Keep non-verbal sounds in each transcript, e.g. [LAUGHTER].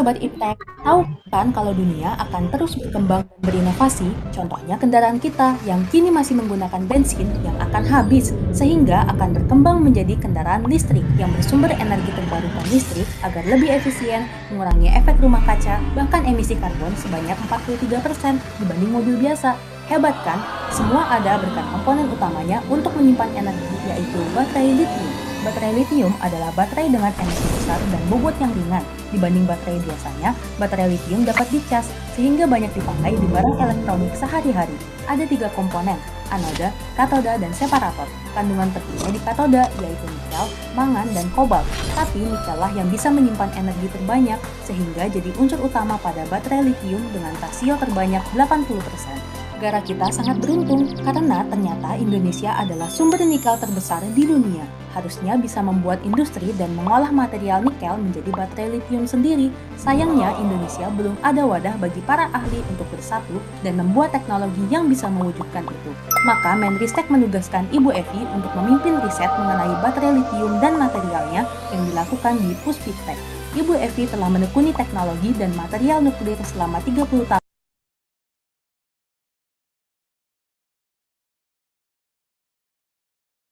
Sobat Iptek, tahu kan kalau dunia akan terus berkembang dan berinovasi? Contohnya kendaraan kita yang kini masih menggunakan bensin yang akan habis, sehingga akan berkembang menjadi kendaraan listrik yang bersumber energi terbarukan listrik agar lebih efisien, mengurangi efek rumah kaca, bahkan emisi karbon sebanyak 43% dibanding mobil biasa. Hebat kan? Semua ada berkat komponen utamanya untuk menyimpan energi yaitu baterai lithium. Baterai lithium adalah baterai dengan energi besar dan bobot yang ringan. Dibanding baterai biasanya, baterai lithium dapat dicas sehingga banyak dipakai di barang elektronik sehari-hari. Ada tiga komponen, anoda, katoda, dan separator. Kandungan tertinggi di katoda yaitu nikel, mangan, dan kobalt. Tapi nikel lah yang bisa menyimpan energi terbanyak sehingga jadi unsur utama pada baterai lithium dengan rasio terbanyak 80%. Negara kita sangat beruntung karena ternyata Indonesia adalah sumber nikel terbesar di dunia. Harusnya bisa membuat industri dan mengolah material nikel menjadi baterai lithium sendiri. Sayangnya Indonesia belum ada wadah bagi para ahli untuk bersatu dan membuat teknologi yang bisa mewujudkan itu. Maka Menristek menugaskan Ibu Evi untuk memimpin riset mengenai baterai lithium dan materialnya yang dilakukan di Puspitek. Ibu Evi telah menekuni teknologi dan material nuklir selama 30 tahun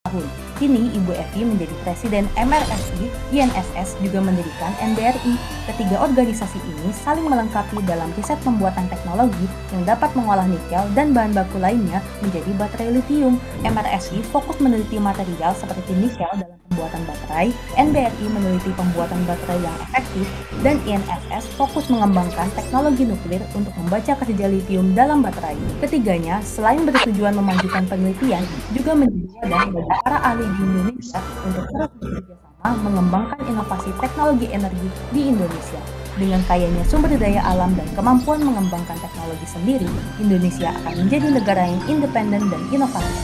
tahun. Kini Ibu Evi menjadi Presiden MRSI, INSS juga mendirikan NBRI. Ketiga organisasi ini saling melengkapi dalam riset pembuatan teknologi yang dapat mengolah nikel dan bahan baku lainnya menjadi baterai lithium. MRSI fokus meneliti material seperti nikel dalam pembuatan baterai, NBRI meneliti pembuatan baterai yang efektif, dan INSS fokus mengembangkan teknologi nuklir untuk membaca kerja lithium dalam baterai. Ketiganya, selain bertujuan memajukan penelitian, juga menjadi wadah bagi para ahli di Indonesia untuk terus bekerja sama mengembangkan inovasi teknologi energi di Indonesia. Dengan kayanya sumber daya alam dan kemampuan mengembangkan teknologi sendiri, Indonesia akan menjadi negara yang independen dan inovatif.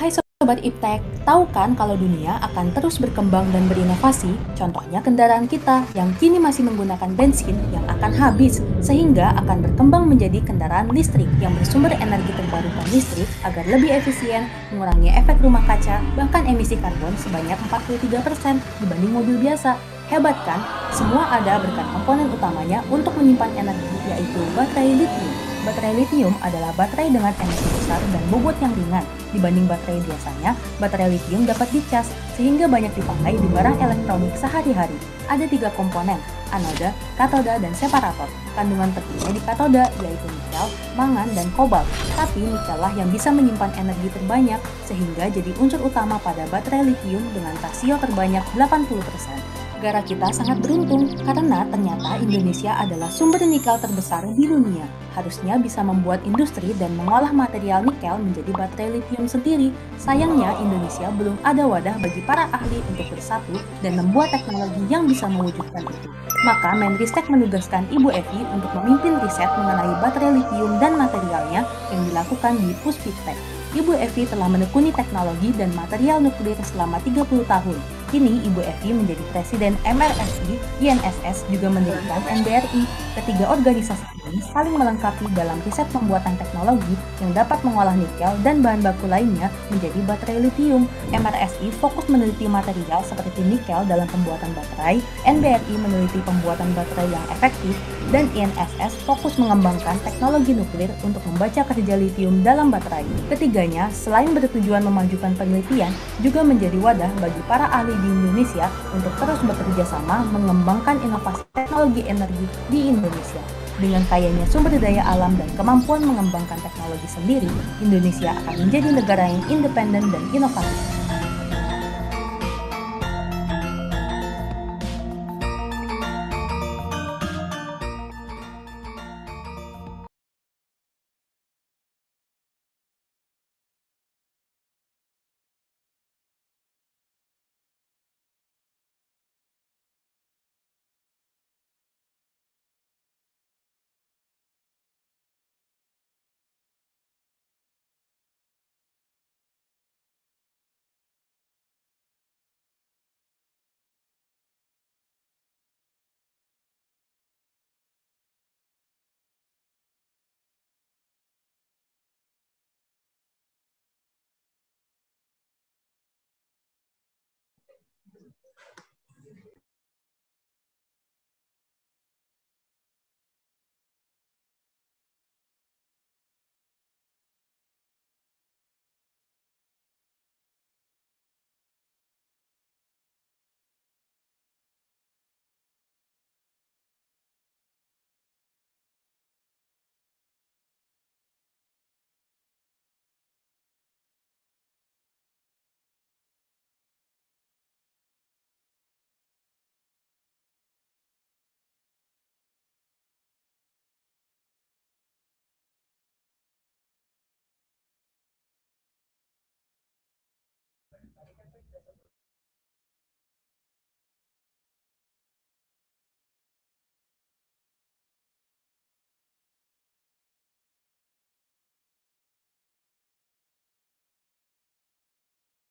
Hai Sobat Iptek, tahu kan kalau dunia akan terus berkembang dan berinovasi? Contohnya kendaraan kita yang kini masih menggunakan bensin yang akan habis, sehingga akan berkembang menjadi kendaraan listrik yang bersumber energi terbarukan listrik agar lebih efisien, mengurangi efek rumah kaca, bahkan emisi karbon sebanyak 43% dibanding mobil biasa. Hebat kan? Semua ada berkat komponen utamanya untuk menyimpan energi yaitu baterai lithium. Baterai lithium adalah baterai dengan energi besar dan bobot yang ringan. Dibanding baterai biasanya, baterai lithium dapat dicas sehingga banyak dipakai di barang elektronik sehari-hari. Ada tiga komponen, anoda, katoda, dan separator. Kandungan tertinggi di katoda yaitu nikel, mangan, dan kobalt. Tapi nikel lah yang bisa menyimpan energi terbanyak sehingga jadi unsur utama pada baterai lithium dengan rasio terbanyak 80%. Negara kita sangat beruntung karena ternyata Indonesia adalah sumber nikel terbesar di dunia. Harusnya bisa membuat industri dan mengolah material nikel menjadi baterai lithium sendiri. Sayangnya Indonesia belum ada wadah bagi para ahli untuk bersatu dan membuat teknologi yang bisa mewujudkan itu. Maka Menristek menugaskan Ibu Evi untuk memimpin riset mengenai baterai lithium dan materialnya yang dilakukan di Puspitek. Ibu Evi telah menekuni teknologi dan material nuklir selama 30 tahun. Kini Ibu Evi menjadi Presiden MRSI, INSS juga mendirikan NBRI. Ketiga organisasi ini saling melengkapi dalam riset pembuatan teknologi yang dapat mengolah nikel dan bahan baku lainnya menjadi baterai lithium. MRSI fokus meneliti material seperti nikel dalam pembuatan baterai, NBRI meneliti pembuatan baterai yang efektif, dan INSS fokus mengembangkan teknologi nuklir untuk membaca kerja lithium dalam baterai. Ketiganya, selain bertujuan memajukan penelitian, juga menjadi wadah bagi para ahli di Indonesia untuk terus bekerja sama mengembangkan inovasi teknologi energi di Indonesia. Dengan kayanya sumber daya alam dan kemampuan mengembangkan teknologi sendiri, Indonesia akan menjadi negara yang independen dan inovatif.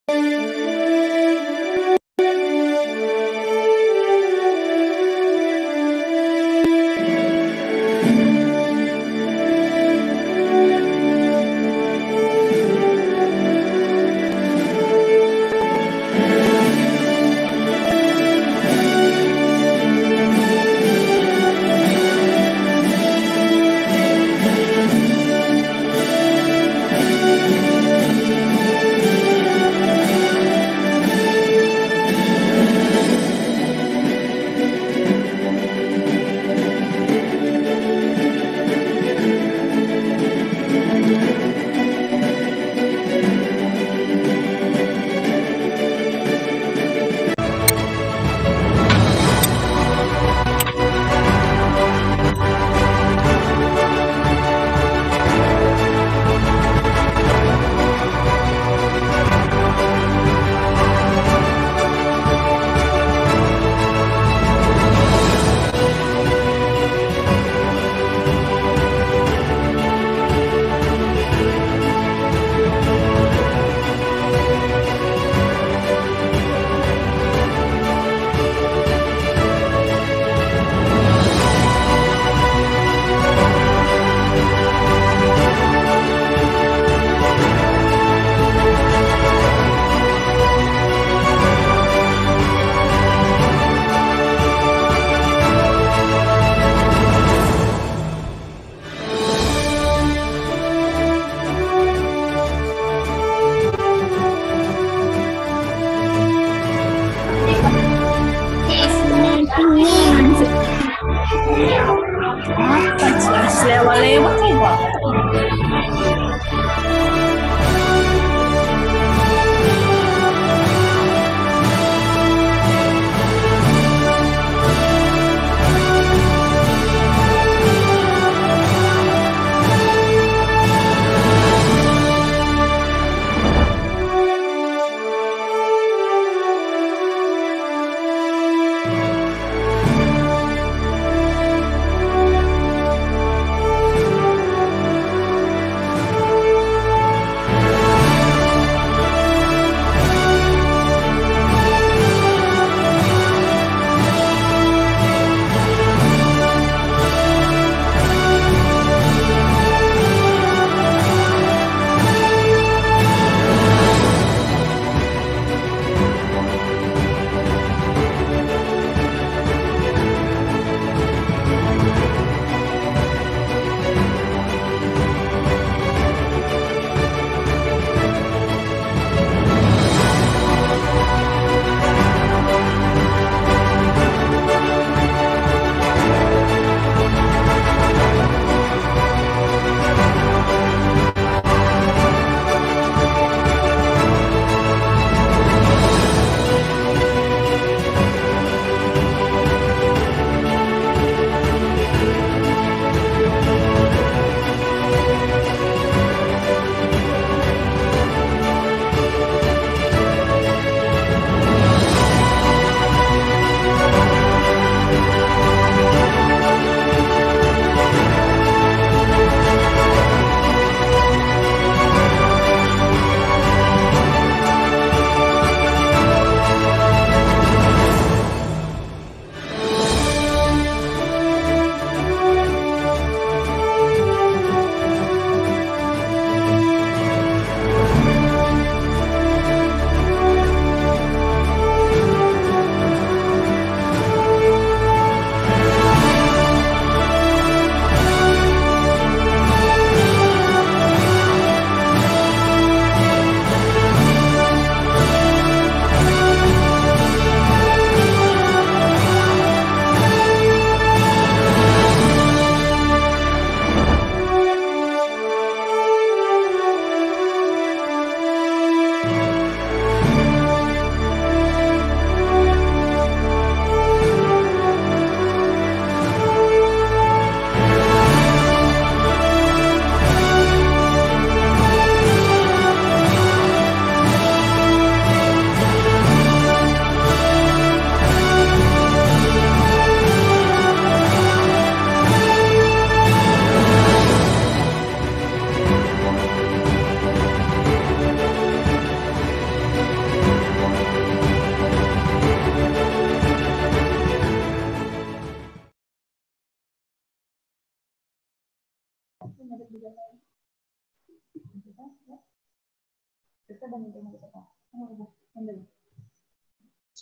Apa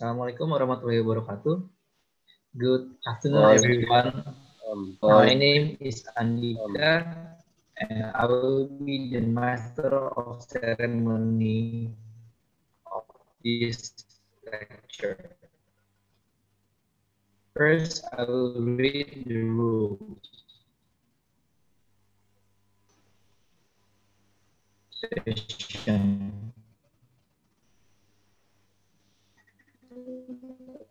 Assalamualaikum warahmatullahi wabarakatuh. Good afternoon, everyone. My name is Andika, and I will be the master of ceremony of this lecture. First, I will read the rules. Session.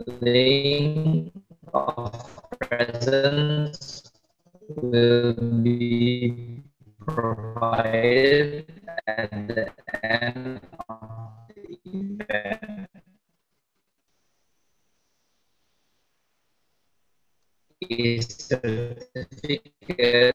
Link of presence will be provided at the end of the event. A certificate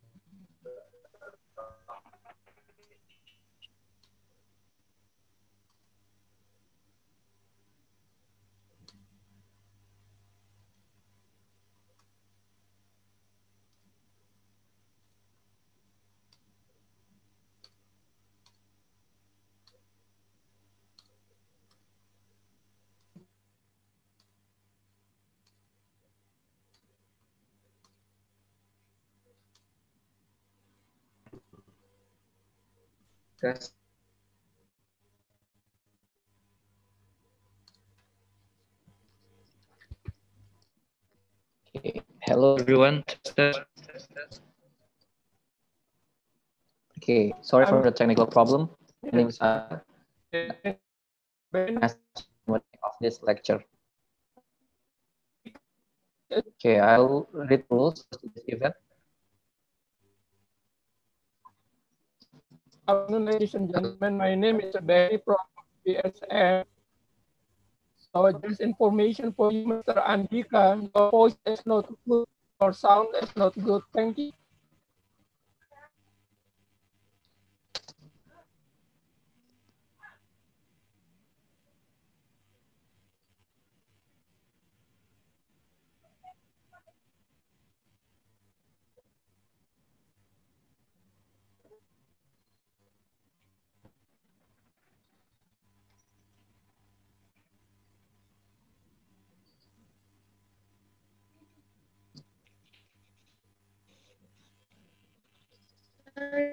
Tes. Okay. Hello, everyone. Okay, sorry for the technical problem. My name is uh, of this lecture. Okay, I'll read rules to this event. Afternoon, ladies and gentlemen. My name is Barry from BSN. So just information for you, Mr. Andika. Your voice is not good. Your sound is not good. Thank you.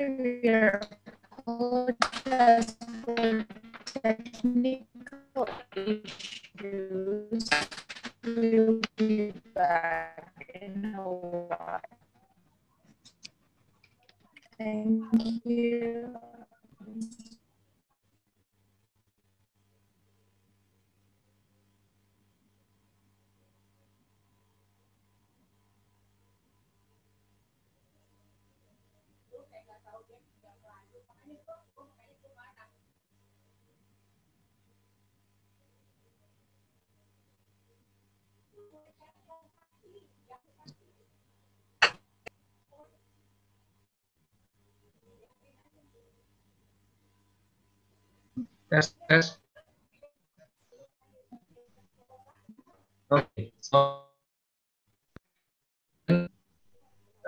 Are apologize for technical issues. We'll be back in a while. Thank you. Tes, tes. Okay, so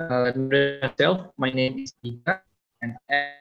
uh, myself, my name is Ika, and and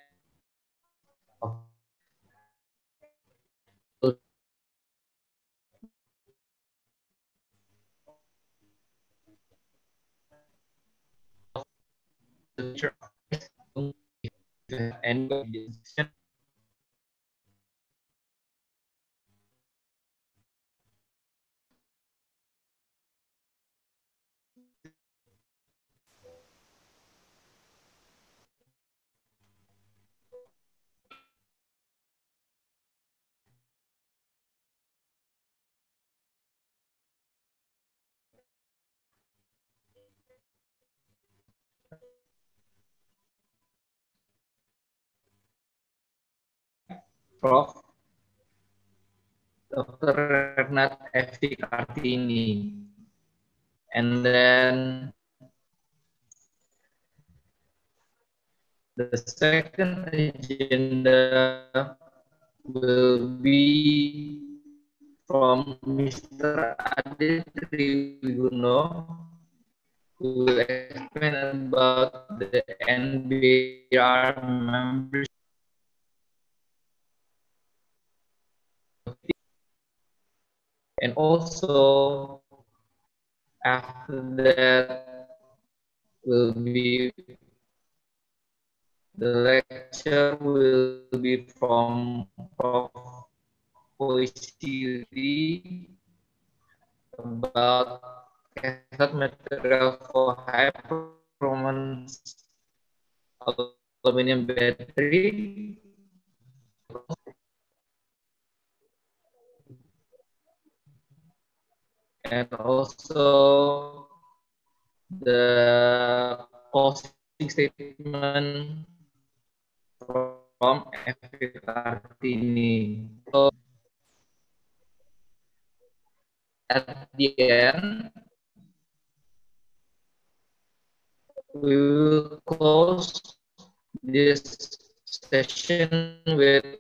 Prof. Dr. Renat Evi Kartini. And then the second agenda will be from Mr. Adit Tribuno who will explain about the NBR membership. And also after that will be the lecture will be from Prof. OECD about cathode material for high performance aluminum battery. And also the closing statement from Evi Kartini. So, at the end, we will close this session with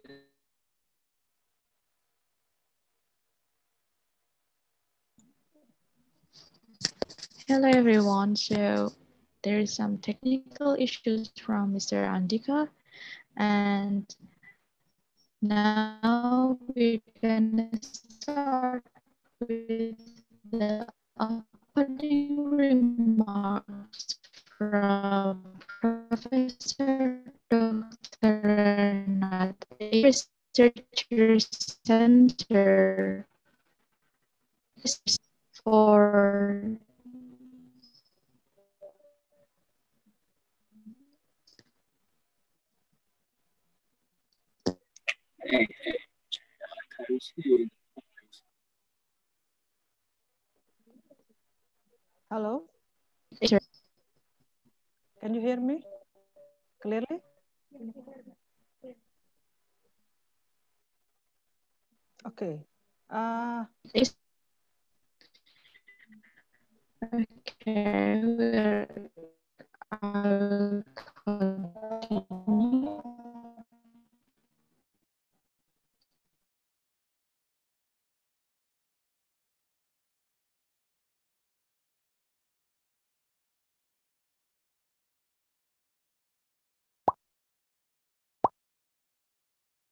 Hello everyone. So there is some technical issues from Mr. Andika and now we're gonna start with the opening remarks from Professor Dr. Nat Researcher Center for Hello, can you hear me clearly? Okay. Uh, Okay, we're, I'll continue.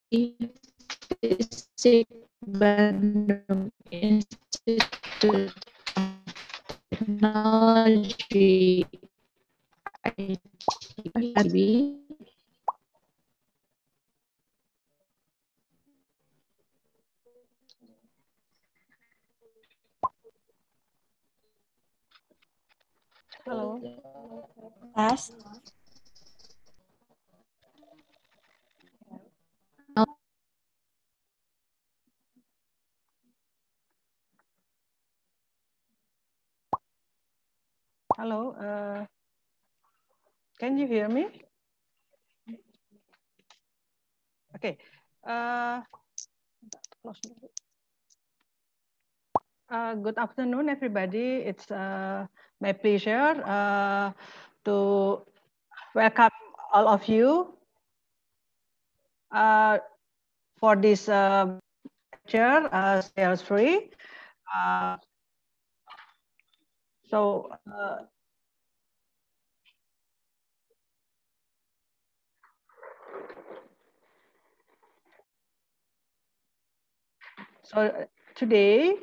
Fisik Bandung Institute of Technology ITB. Tes. Hello. Uh, can you hear me? Okay. Uh, uh, good afternoon, everybody. It's uh, my pleasure uh, to welcome all of you uh, for this uh, lecture, uh, sales free. Uh, so, uh, so today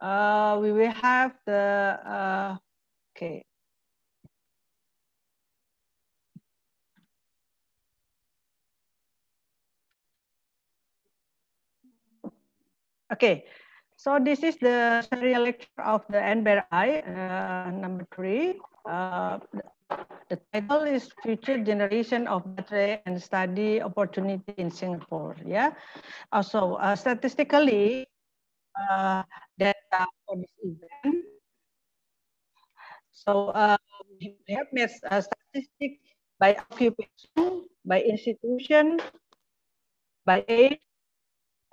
uh, we will have the uh, okay. Okay, so this is the serial lecture of the NBRI uh, number three. Uh, the title is Future Generation of Battery and Study Opportunity in Singapore. Yeah. Also, uh, statistically, uh, data for this event. So uh, we have made a statistic by occupation, by institution, by age,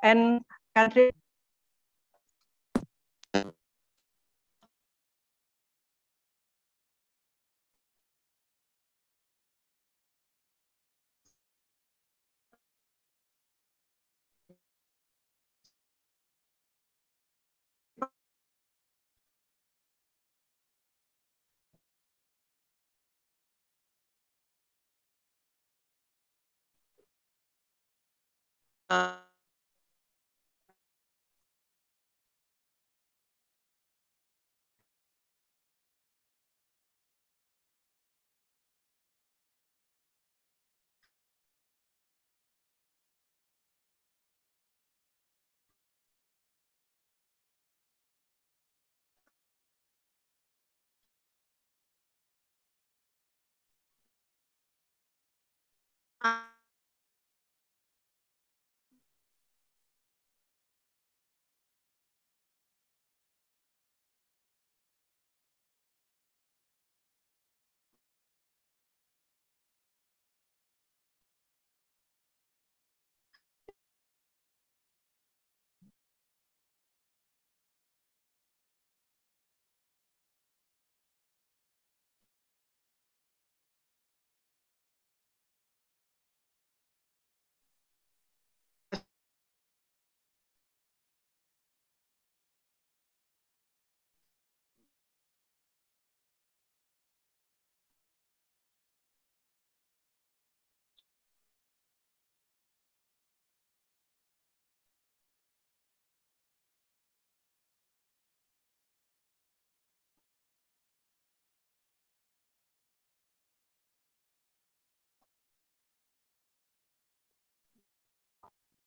and country à, Uh...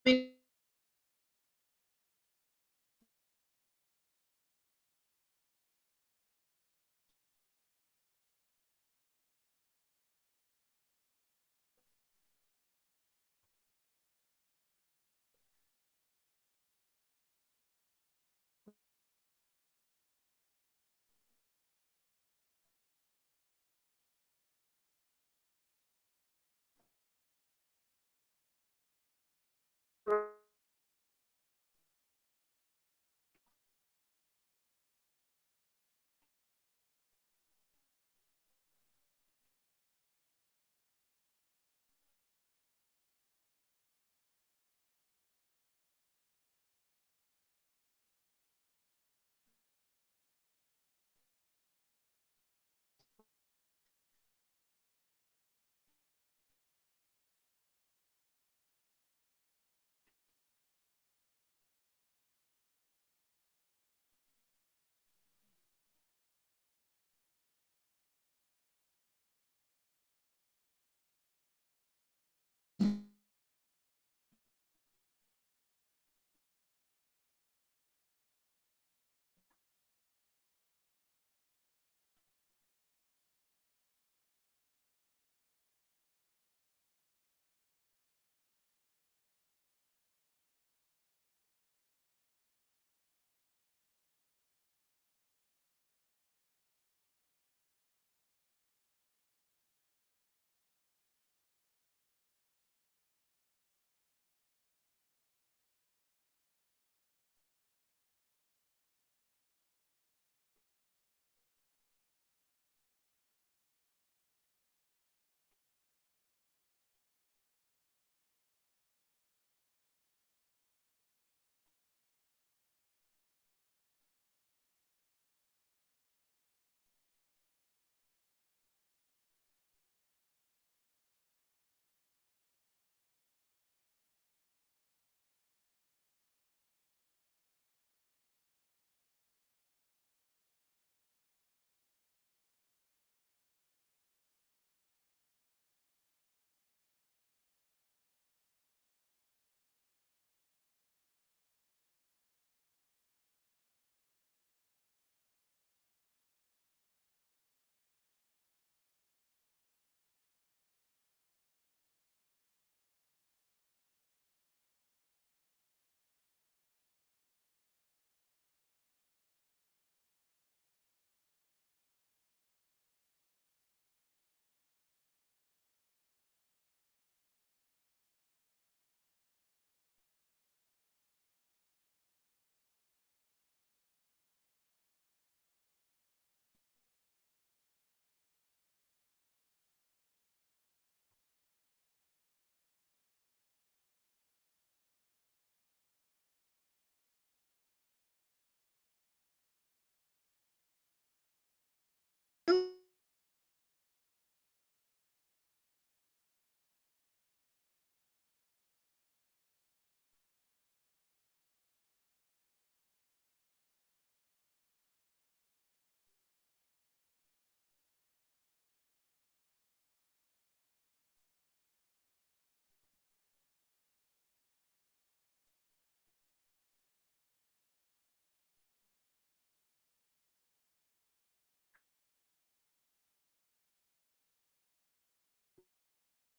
coming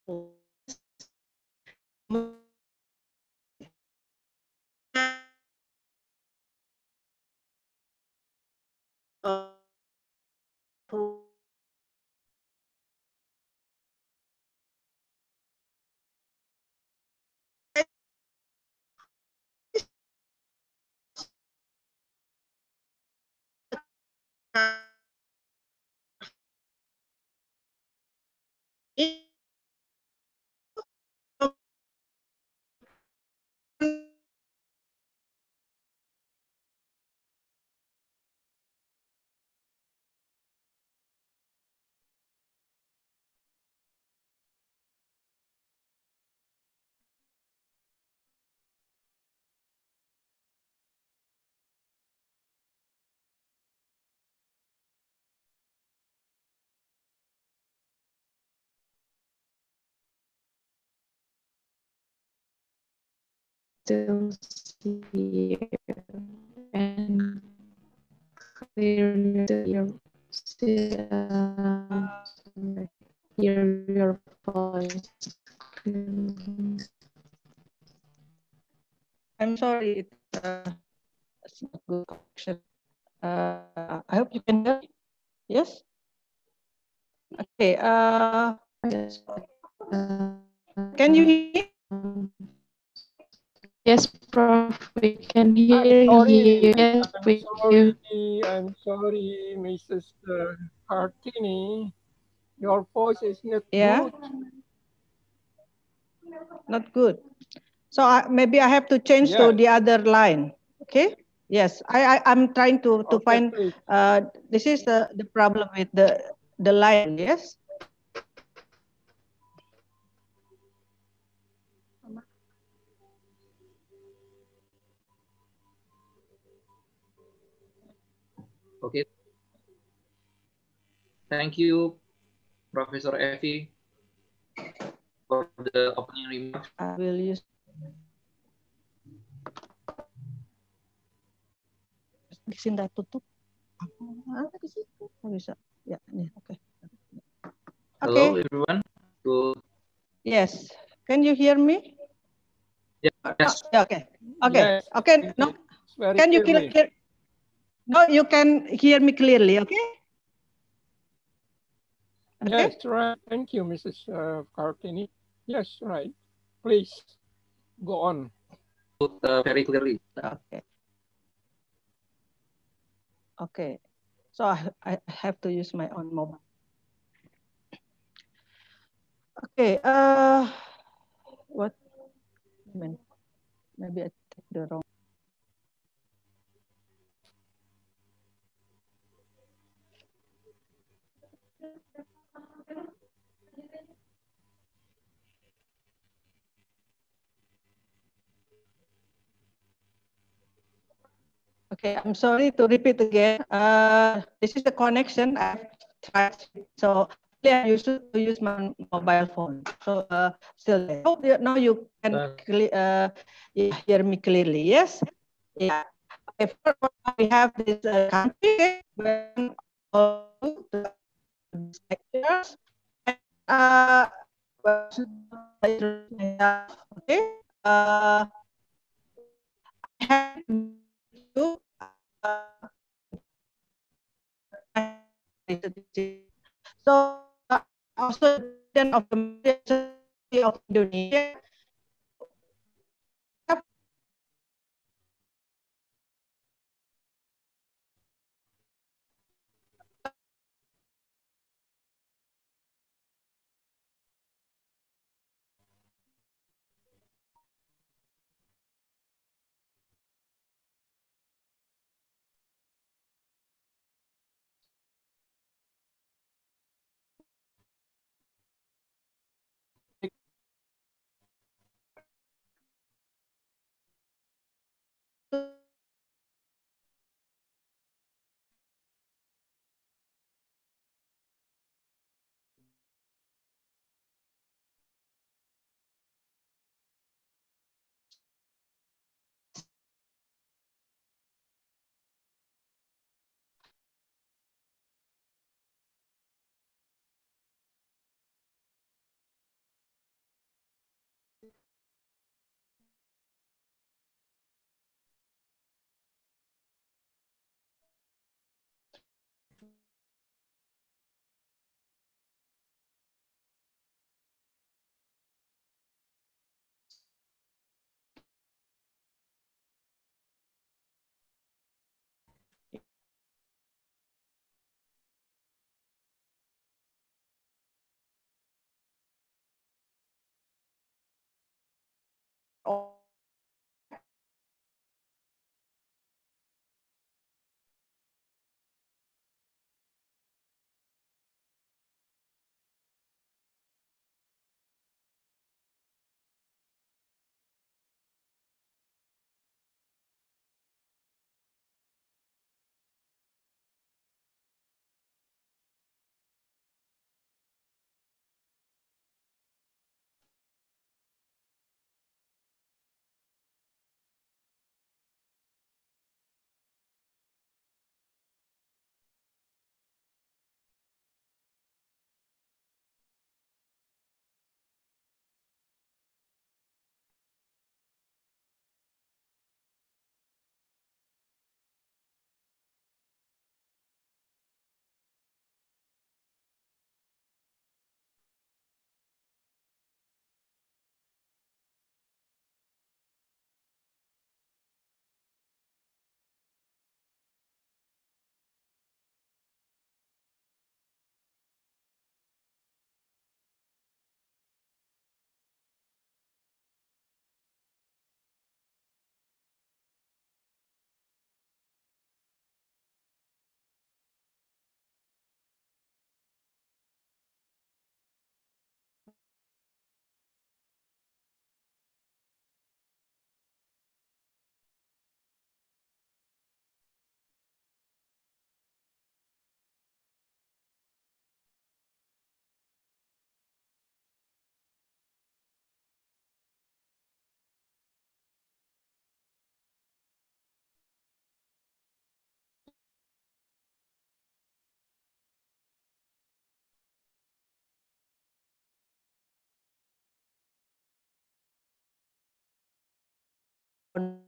我们。Thank uh you. -huh. Still see you and clearly your uh, hear your voice. I'm sorry, it's, uh, it's not good connection. Uh, I hope you can hear. me. Yes. Okay. Uh, Yes. Can you hear? um, Yes, Prof. We can I'm hear sorry. you. Yes, I'm we sorry. do. I'm sorry, Mrs. uh, Kartini. Your voice is not Yeah. good. Not good. So I, maybe I have to change to the other line. Okay. Yes, I, I I'm trying to to Okay, find. please. Uh, this is the the problem with the the line. Yes. Okay. Thank you, Professor Effie, for the opening remarks. I will use. Di sini dah tutup. Apa di situ? Oh, bisa. Ya, ini oke. Hello, Okay. everyone. To Yes. Can you hear me? yes, Yeah, okay. Okay. Yes. Okay. No, can you hear? No, you can hear me clearly. Okay. Okay. Yes, right. Thank you, Mrs. Uh, Kartini. Yes, right. Please go on. uh, very clearly. Okay. Okay. So I, I have to use my own mobile. Okay. Uh, what? I mean, maybe I take the wrong. Okay, I'm sorry to repeat again. Uh, this is the connection I've tried. So I used to use my mobile phone. So uh, still there. Oh, now you can Uh, uh, hear me clearly. Yes. Yeah. Okay, first of all, we have this uh, country when all the sectors. Uh, okay. Uh, I have to so uh, also then of the of Indonesia all uh,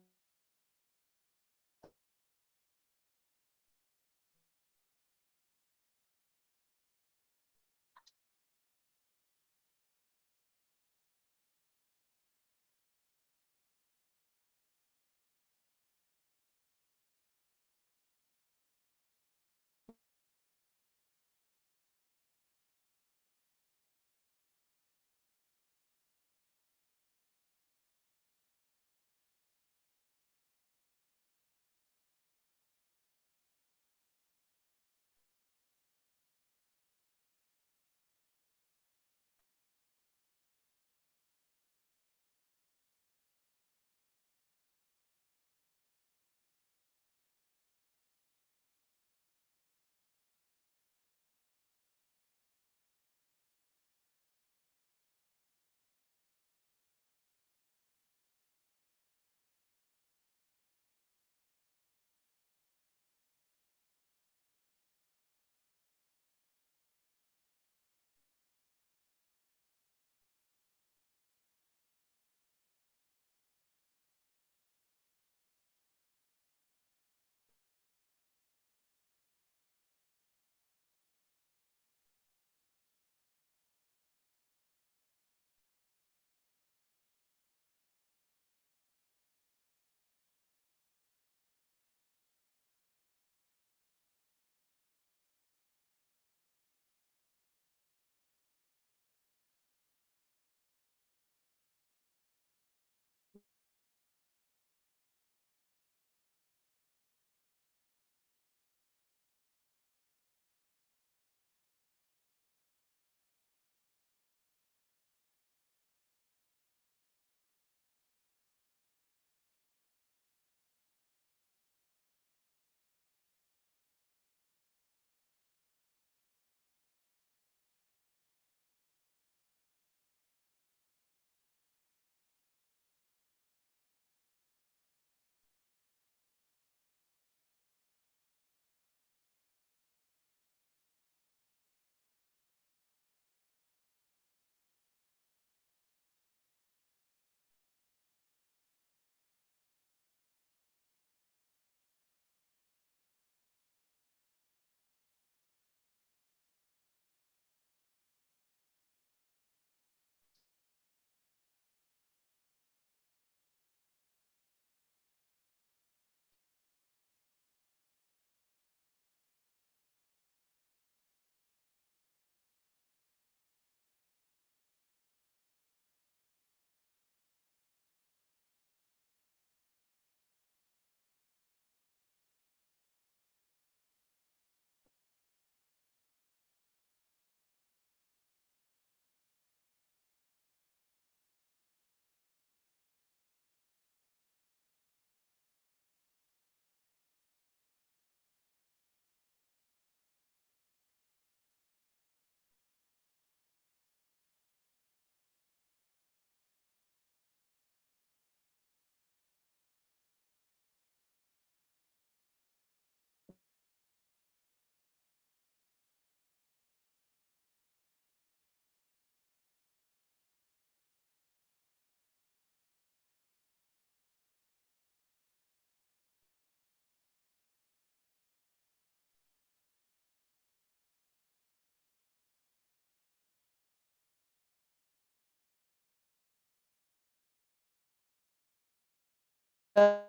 uh,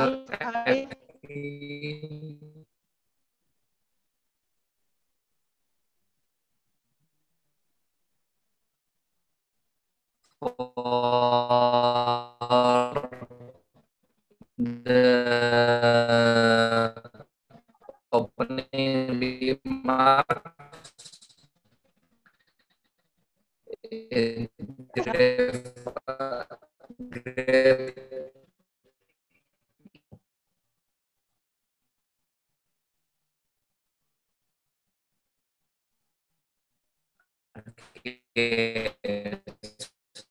user Hi. for the opening remarks in grave, grave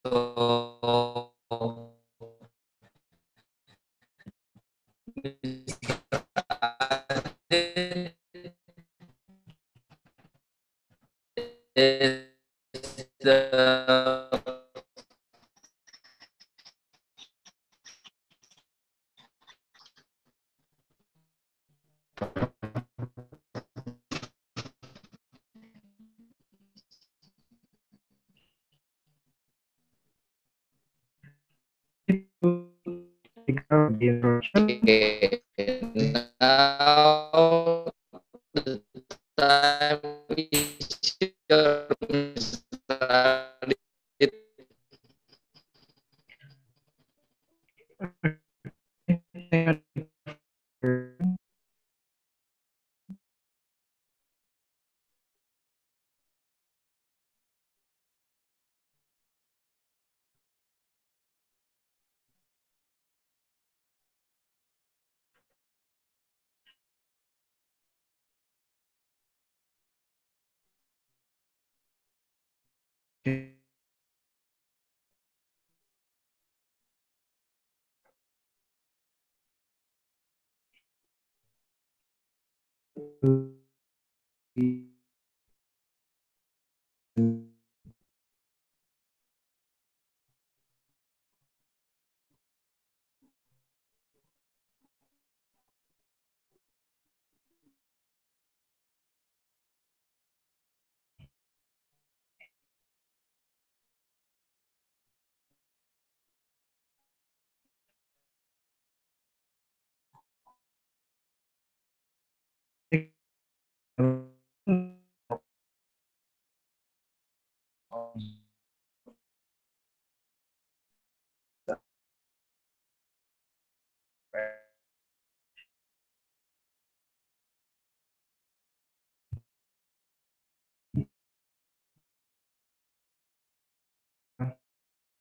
So is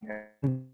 Indonesia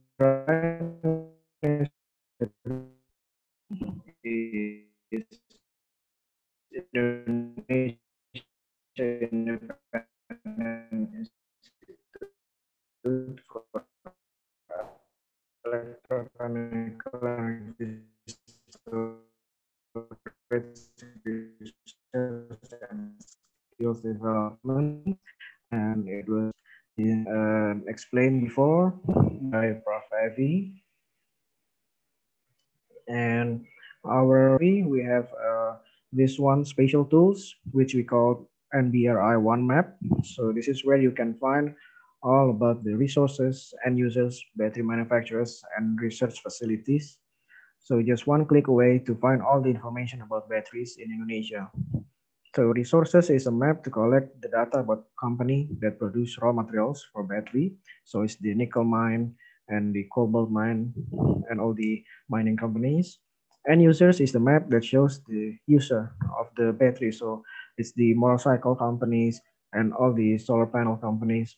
And our we have uh, this one special tools which we call NBRI One Map. So this is where you can find all about the resources, end users, battery manufacturers, and research facilities. So just one click away to find all the information about batteries in Indonesia. So resources is a map to collect the data about company that produce raw materials for battery. So it's the nickel mine and the cobalt mine and all the mining companies. End users is the map that shows the user of the battery. So it's the motorcycle companies and all the solar panel companies.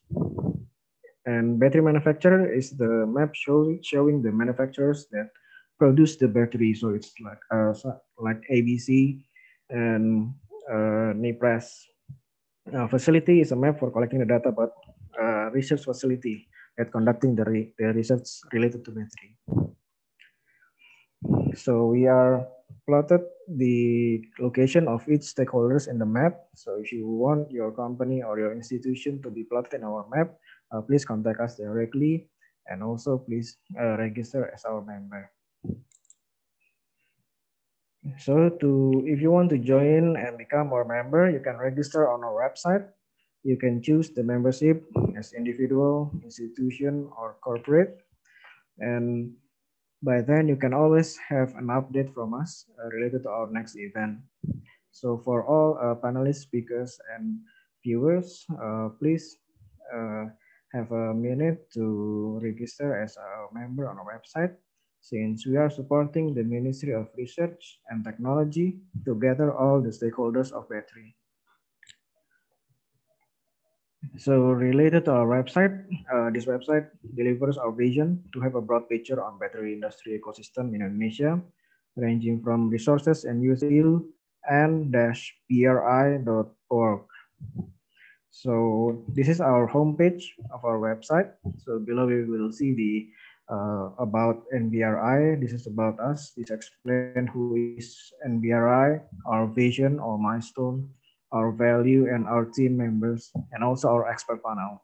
And battery manufacturer is the map showing showing the manufacturers that produce the battery. So it's like uh, like ABC and uh, Nipress. Uh, facility is a map for collecting the data about uh, research facility that conducting the, re the research related to battery. So we are plotted the location of each stakeholders in the map. So if you want your company or your institution to be plotted in our map, uh, please contact us directly and also please uh, register as our member. So to if you want to join and become our member, you can register on our website. You can choose the membership as individual, institution, or corporate. And By then, you can always have an update from us uh, related to our next event. So for all uh, panelists, speakers, and viewers, uh, please uh, have a minute to register as a member on our website since we are supporting the Ministry of Research and Technology to gather all the stakeholders of battery. So related to our website, uh, this website delivers our vision to have a broad picture on battery industry ecosystem in Indonesia, ranging from resources and use n-bri.org. So this is our homepage of our website. So below we will see the uh, about NBRI. This is about us. This explain who is NBRI, our vision, our milestone, our value, and our team members, and also our expert panel.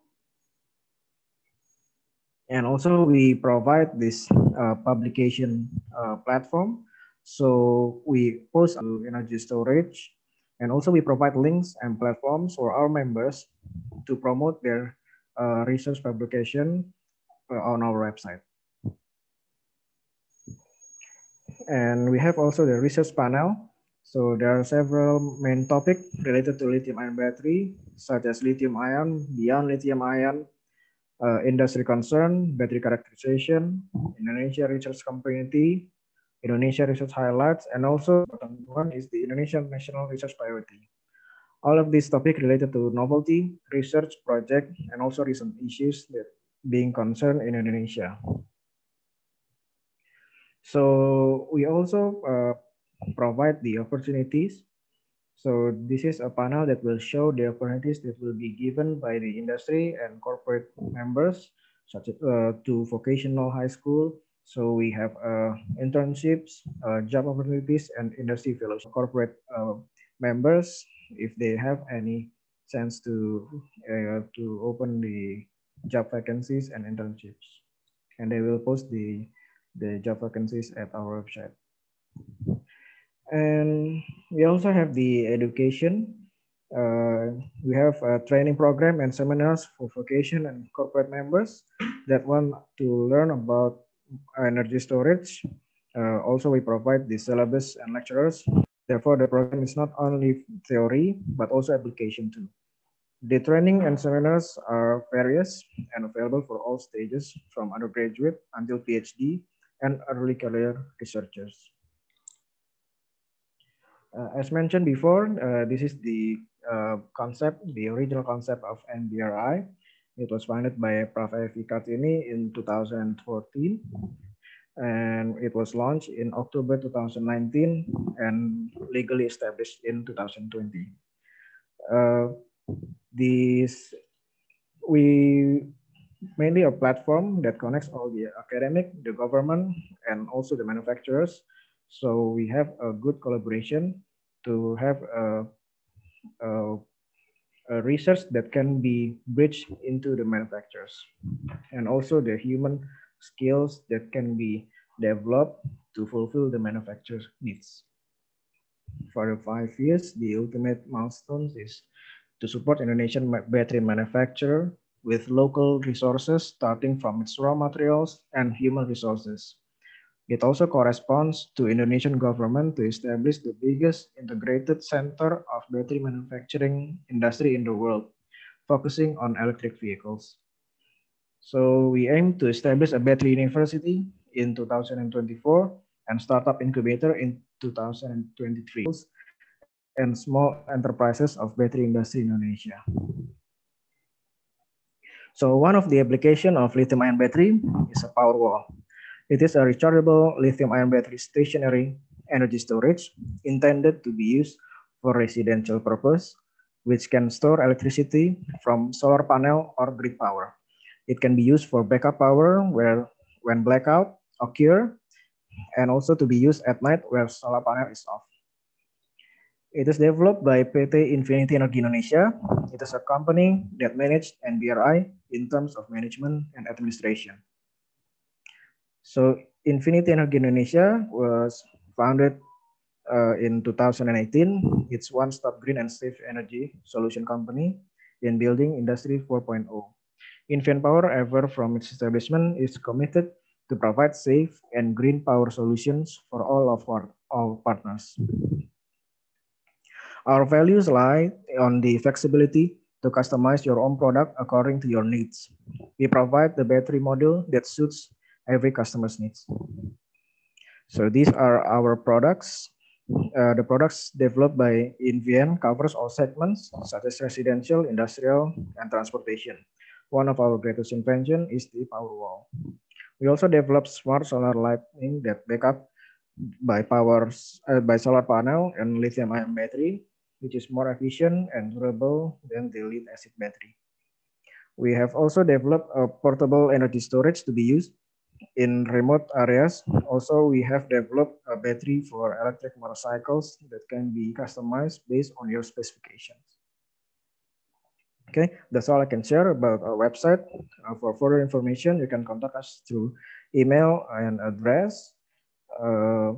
And also we provide this uh, publication uh, platform. So we post energy storage, and also we provide links and platforms for our members to promote their uh, research publication uh, on our website. And we have also the research panel. So there are several main topics related to lithium ion battery, such as lithium ion, beyond lithium ion, uh, industry concern, battery characterization, Indonesia research community, Indonesia research highlights, and also one is the Indonesian national research priority. All of these topics related to novelty, research project, and also recent issues that being concerned in Indonesia. So we also uh, provide the opportunities. So this is a panel that will show the opportunities that will be given by the industry and corporate members, such as uh, to vocational high school. So we have uh, internships, uh, job opportunities, and industry fellowship. Corporate uh, members, if they have any chance to uh, to open the job vacancies and internships, and they will post the the job vacancies at our website. And we also have the education. Uh, we have a training program and seminars for vocation and corporate members that want to learn about energy storage. Uh, also, we provide the syllabus and lecturers. Therefore, the program is not only theory, but also application too. The training and seminars are various and available for all stages from undergraduate until PhD and early career researchers. Uh, as mentioned before, uh, this is the uh, concept, the original concept of NBRI. It was founded by Prof. Evi Kartini in 2014, and it was launched in October 2019 and legally established in 2020. Uh, this we mainly a platform that connects all the academic, the government, and also the manufacturers. So we have a good collaboration to have a, a, a research that can be bridged into the manufacturers and also the human skills that can be developed to fulfill the manufacturer's needs. For the five years, the ultimate milestones is to support Indonesian battery manufacturer with local resources starting from its raw materials and human resources. It also corresponds to Indonesian government to establish the biggest integrated center of battery manufacturing industry in the world, focusing on electric vehicles. So we aim to establish a battery university in 2024 and startup incubator in 2023 and small enterprises of battery industry in Indonesia. So one of the application of lithium ion battery is a power wall. It is a rechargeable lithium ion battery stationary energy storage intended to be used for residential purpose, which can store electricity from solar panel or grid power. It can be used for backup power where when blackout occur, and also to be used at night where solar panel is off. It is developed by PT Infinity Energy Indonesia. It is a company that managed NBRI in terms of management and administration. So Infinity Energy Indonesia was founded uh, in 2018. It's one-stop green and safe energy solution company in building industry 4.0. Infineon Power ever from its establishment is committed to provide safe and green power solutions for all of our all partners. Our values lie on the flexibility to customize your own product according to your needs. We provide the battery module that suits every customer's needs. So these are our products. Uh, the products developed by InVN covers all segments such as residential, industrial, and transportation. One of our greatest invention is the power wall. We also develop smart solar lighting that back up by powers uh, by solar panel and lithium ion battery which is more efficient and durable than the lead acid battery. We have also developed a portable energy storage to be used in remote areas. Also, we have developed a battery for electric motorcycles that can be customized based on your specifications. Okay, that's all I can share about our website. Uh, for further information, you can contact us through email and address. Uh,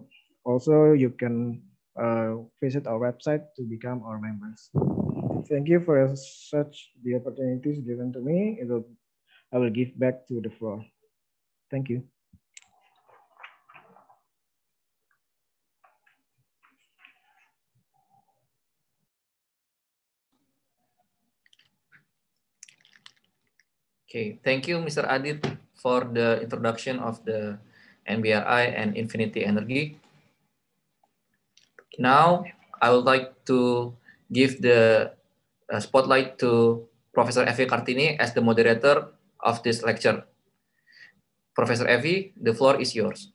also, you can uh, visit our website to become our members. Thank you for such the opportunities given to me. Will, I will give back to the floor. Thank you. Okay, thank you, Mr. Adit, for the introduction of the NBRI and Infinity Energy. Now, I would like to give the uh, spotlight to Professor Evi Kartini as the moderator of this lecture. Professor Evi, the floor is yours.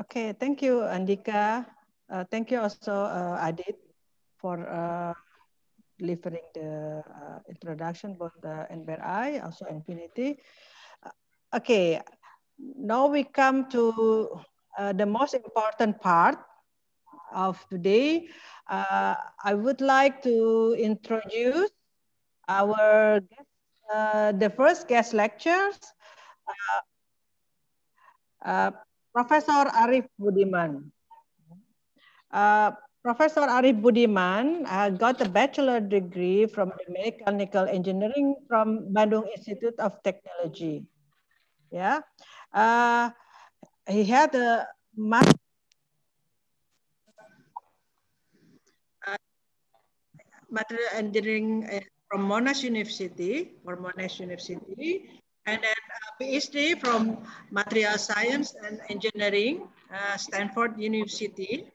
Okay, thank you, Andika. Uh, thank you also, uh, Adit, for uh, delivering the uh, introduction about the NBRI, also Infinity. Uh, okay, now we come to uh, the most important part of today. I would like to introduce our guest, uh, the first guest lectures, Professor Arif Budiman. Professor Arif Budiman uh, got a bachelor degree from mechanical engineering from Bandung Institute of Technology. Yeah, uh, he had a master uh, material engineering uh, from Monash University, or Monash University, and then a PhD from material science and engineering, uh, Stanford University.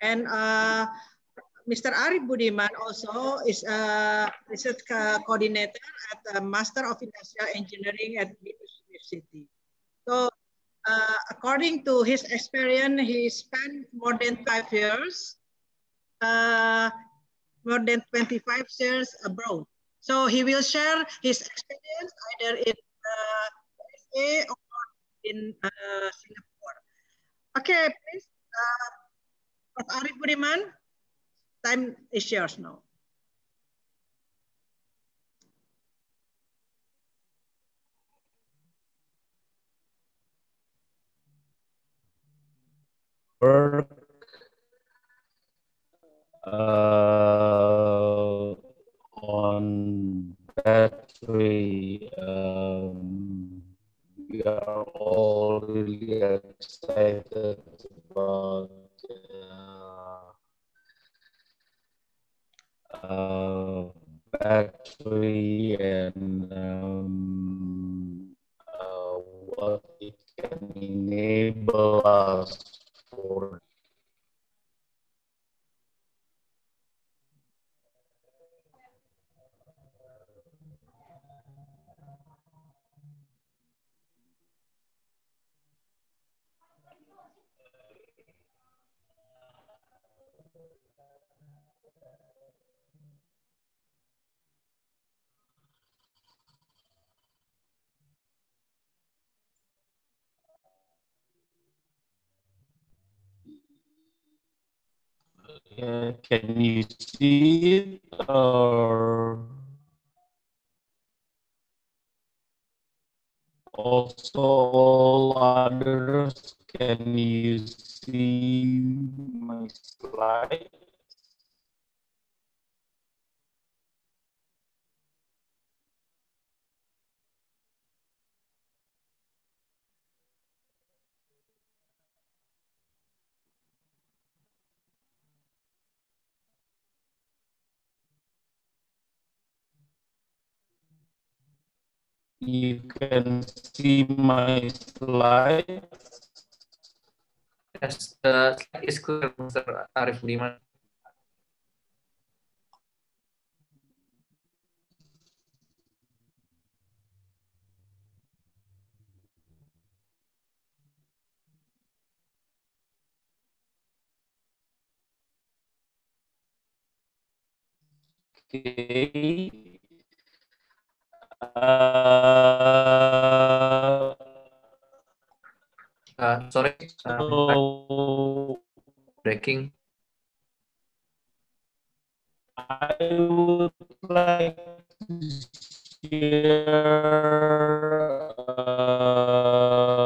And uh, Mr. Arif Budiman also is a research coordinator at the Master of Industrial Engineering at University. So uh, according to his experience, he spent more than five years, uh, more than 25 years abroad. So he will share his experience either in uh, USA or in uh, Singapore. Okay, please. Uh, Arif Budiman, time is yours now. Work uh, on battery. Um, we are all really excited about uh, battery and um, uh, what it can enable us for Yeah, can you see it or? Also all others can you see my slide you can see my slide. Yes, the slide is clear, Mr. Arif Liman. Okay. Uh, Uh, sorry, uh, breaking. I would like to share uh,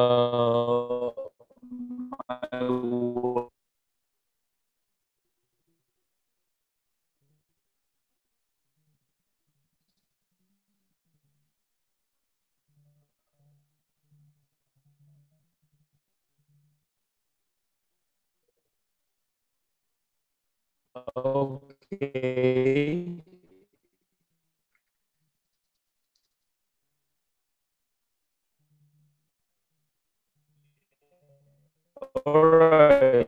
Okay. All right.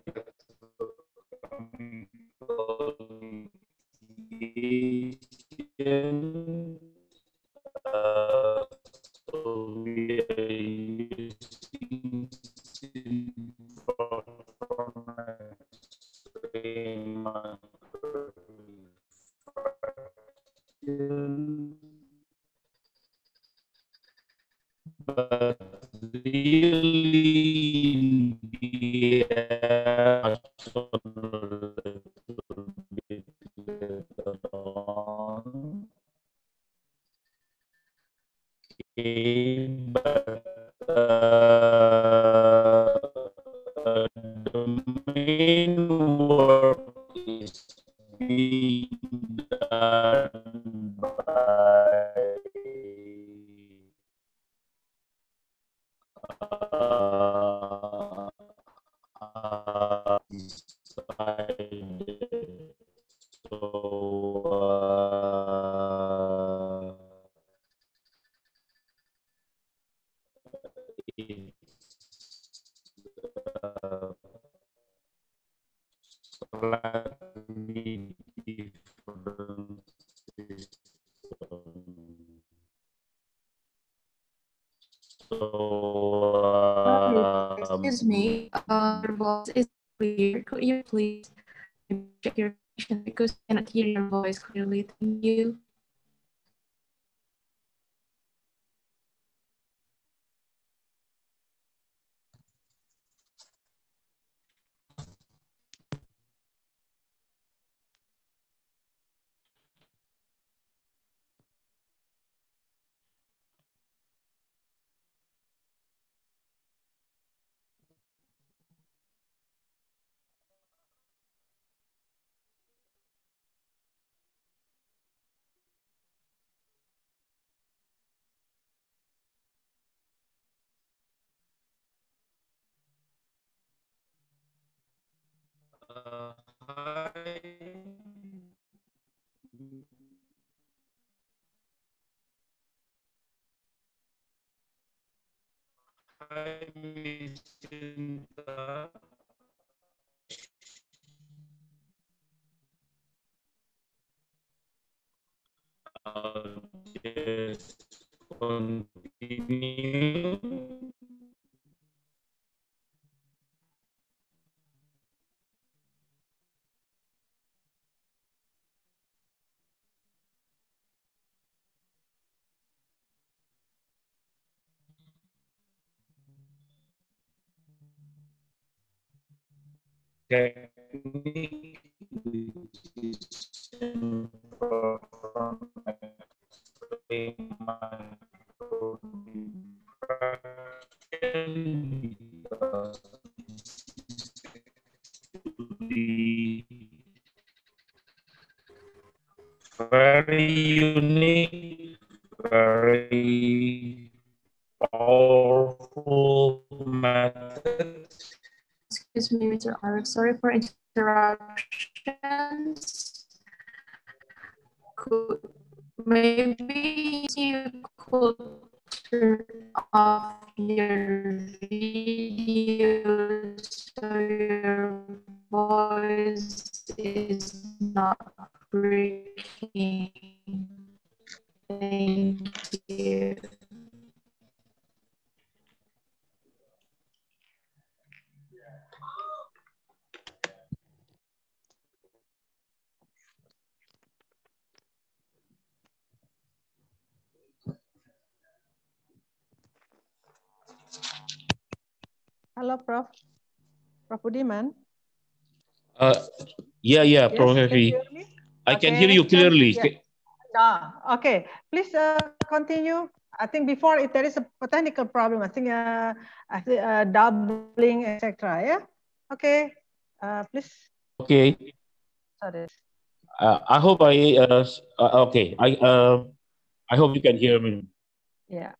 So we are using really a little bit later on. But uh, the main work is being done by uh, voice is clear. Could you please check your connection because I cannot hear your voice clearly. Thank you. Hi, Miss Cinta. I'll just continue. Technique Mr. Sorry for interruptions. Could maybe you could Prof. Budiman. Uh, yeah, yeah, Yes, Prof. can you Evi. hear me? I can hear you clearly. yeah. Ah, okay. Please uh, continue. I think before if there is a technical problem, I think uh, I think uh, doubling, etc. Yeah. Okay. Uh, please. Okay. Sorry. Uh, I hope I, uh, uh, okay. I, uh, I hope you can hear me. Yeah.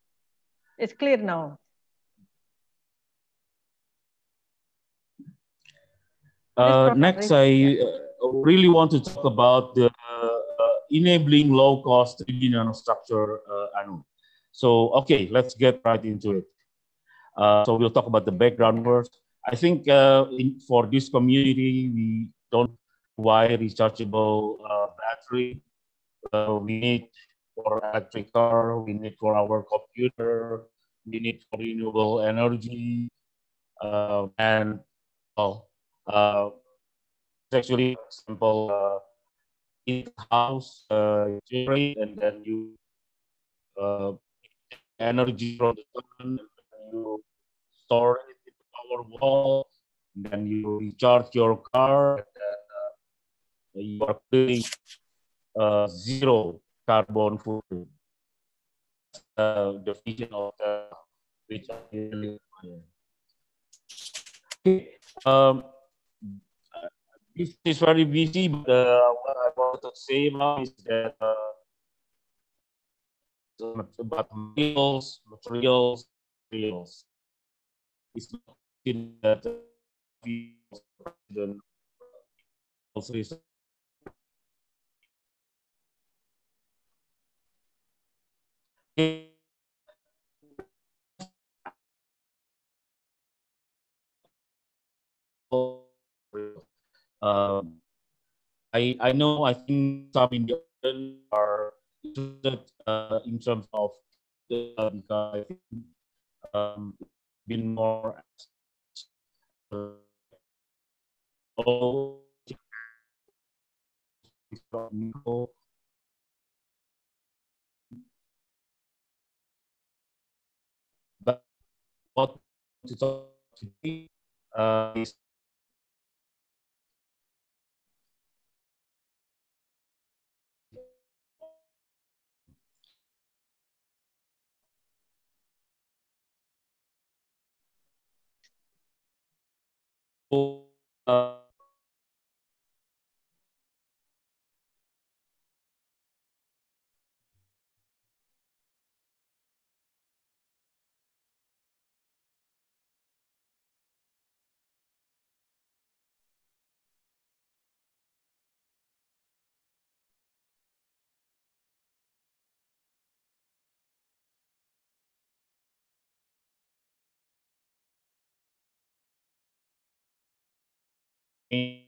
It's clear now. Uh, next, I uh, really want to talk about the uh, enabling low-cost 3D nanostructure uh. So, okay, let's get right into it. Uh, so we'll talk about the background first. I think uh, in, for this community, we don't wire rechargeable uh, battery. Uh, we need for electric car, we need for our computer, we need for renewable energy, uh, and well, uh, it's actually example uh, in house uh, generate and then you uh, energy from the sun you store it in the power wall then you recharge your car and then uh, you are putting uh, zero carbon footprint. Uh, the vision of the which I really. Um, this is very busy, but uh, what I want to say now is that uh, about materials, materials, materials. It's not that we also is Um, I I know I think some Indians are interested uh, in terms of the uh, because I think um, been more uh, oh, but what to talk today uh, is 不呃 game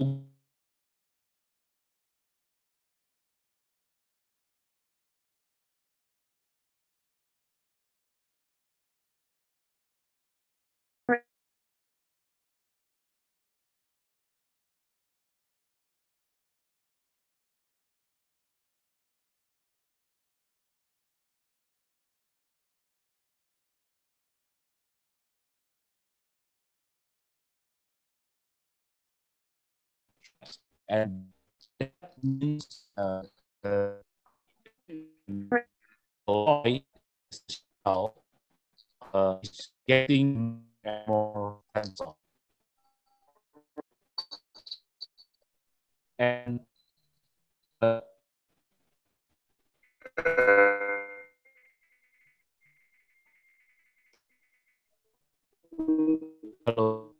Ooh. And that means uh, uh, uh, getting more hands-on. And uh, hello.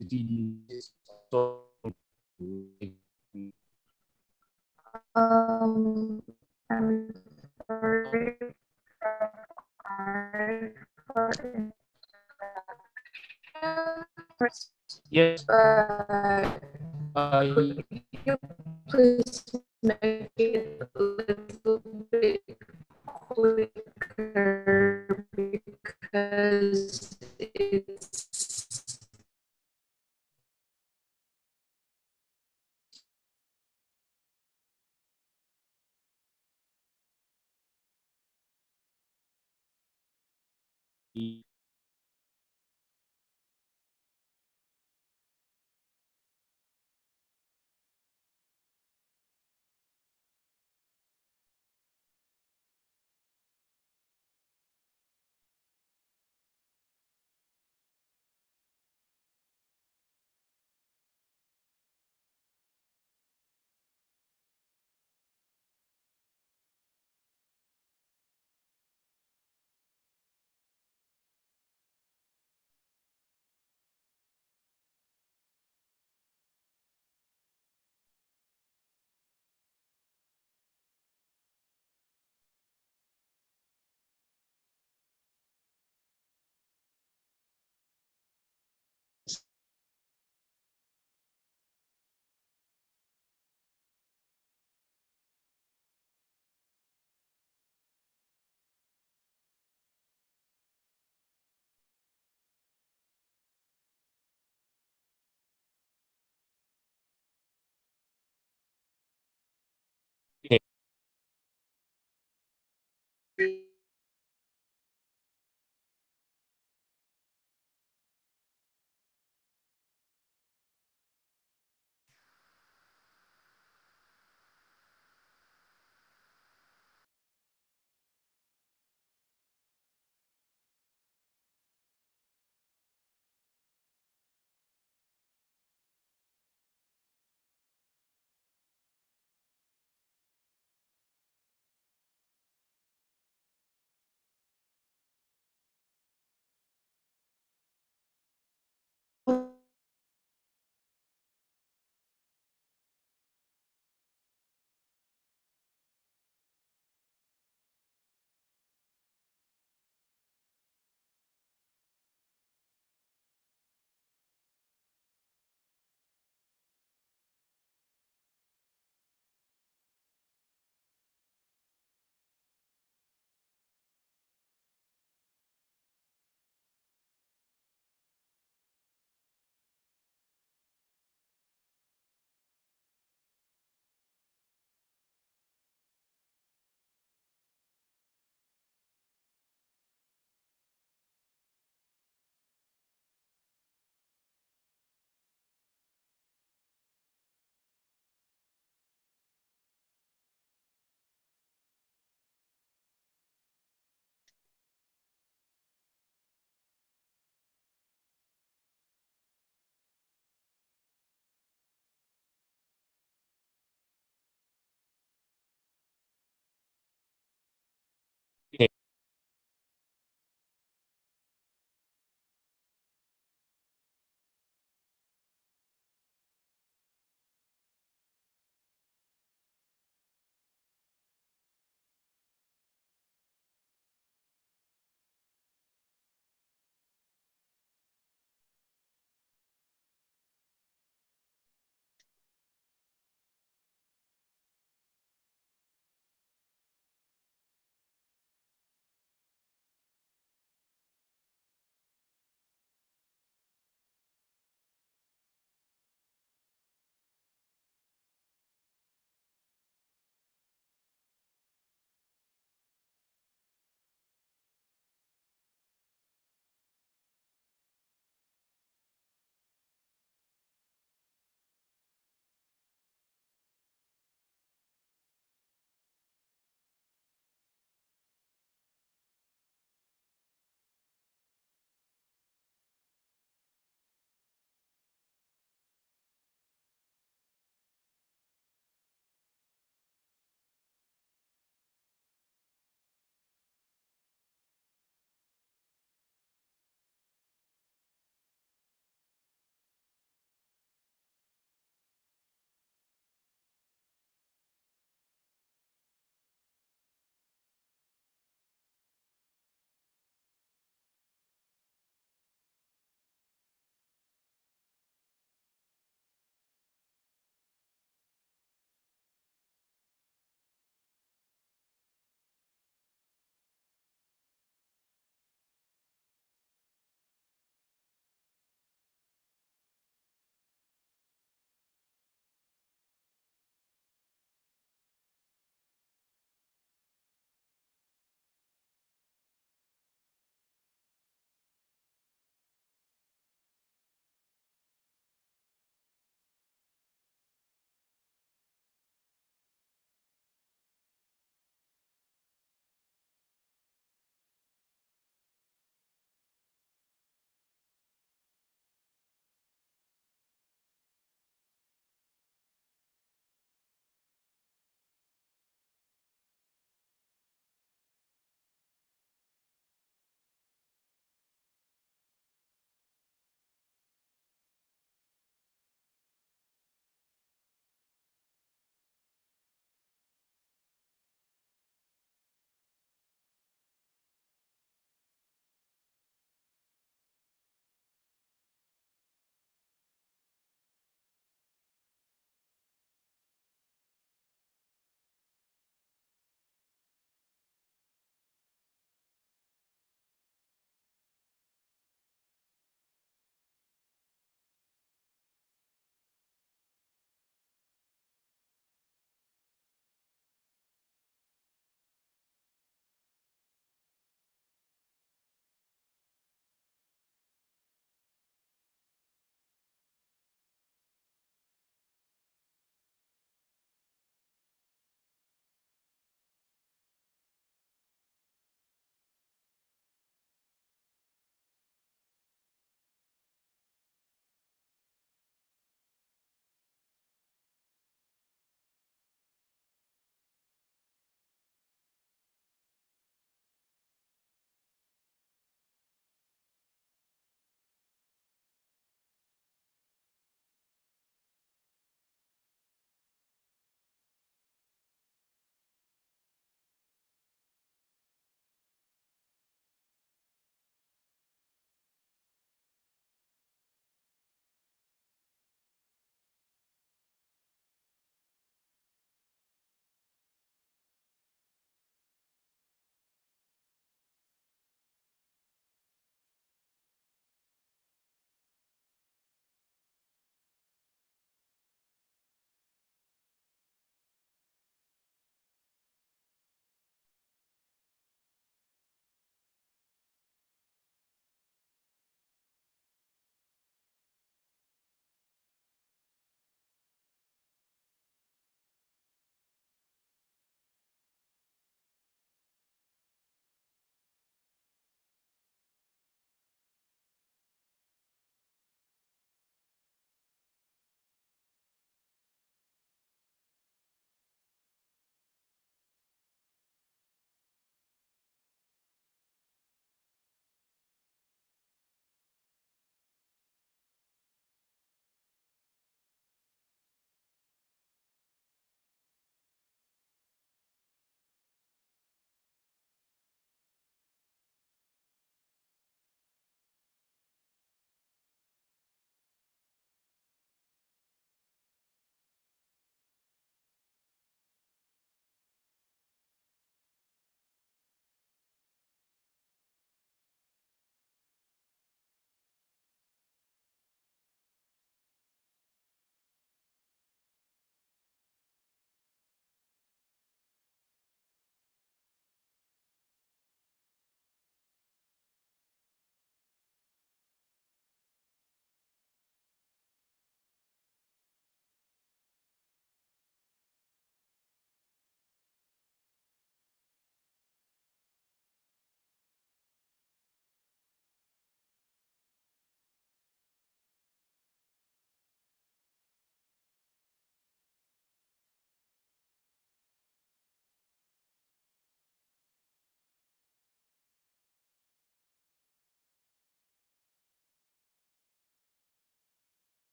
Um, I'm sorry. Yes. But Uh, you please make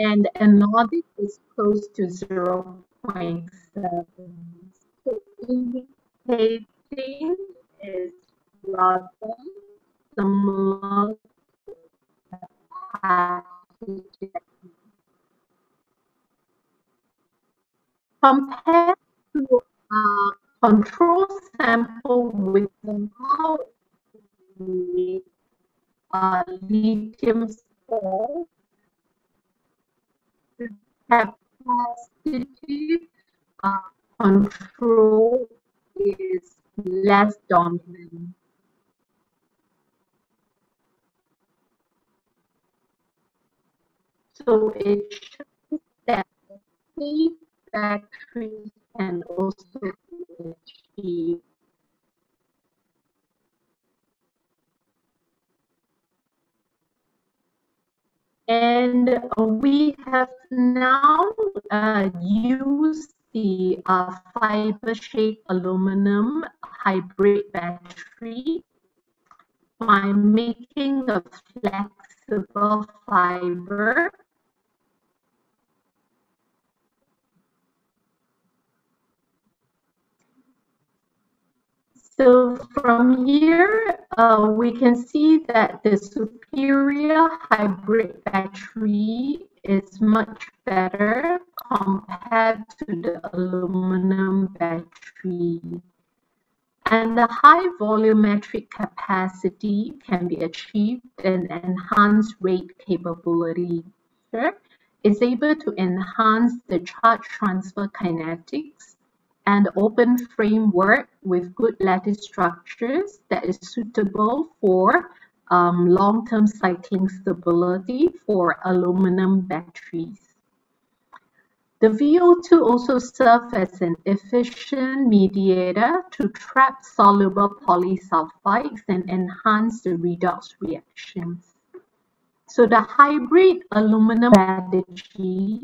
and anodic is close to 0.7. So indicating is rather similar Compared to a control sample with the uh, lithium the capacity uh, control is less dominant. So it shows that the battery can also be And we have now uh, used the uh, fiber shaped aluminum hybrid battery by making a flexible fiber So from here, uh, we can see that the superior hybrid battery is much better compared to the aluminum battery. And the high volumetric capacity can be achieved and enhanced rate capability. Sure. It's able to enhance the charge transfer kinetics and open framework with good lattice structures that is suitable for um, long-term cycling stability for aluminum batteries. The VO2 also serves as an efficient mediator to trap soluble polysulfides and enhance the redox reactions. So the hybrid aluminum strategy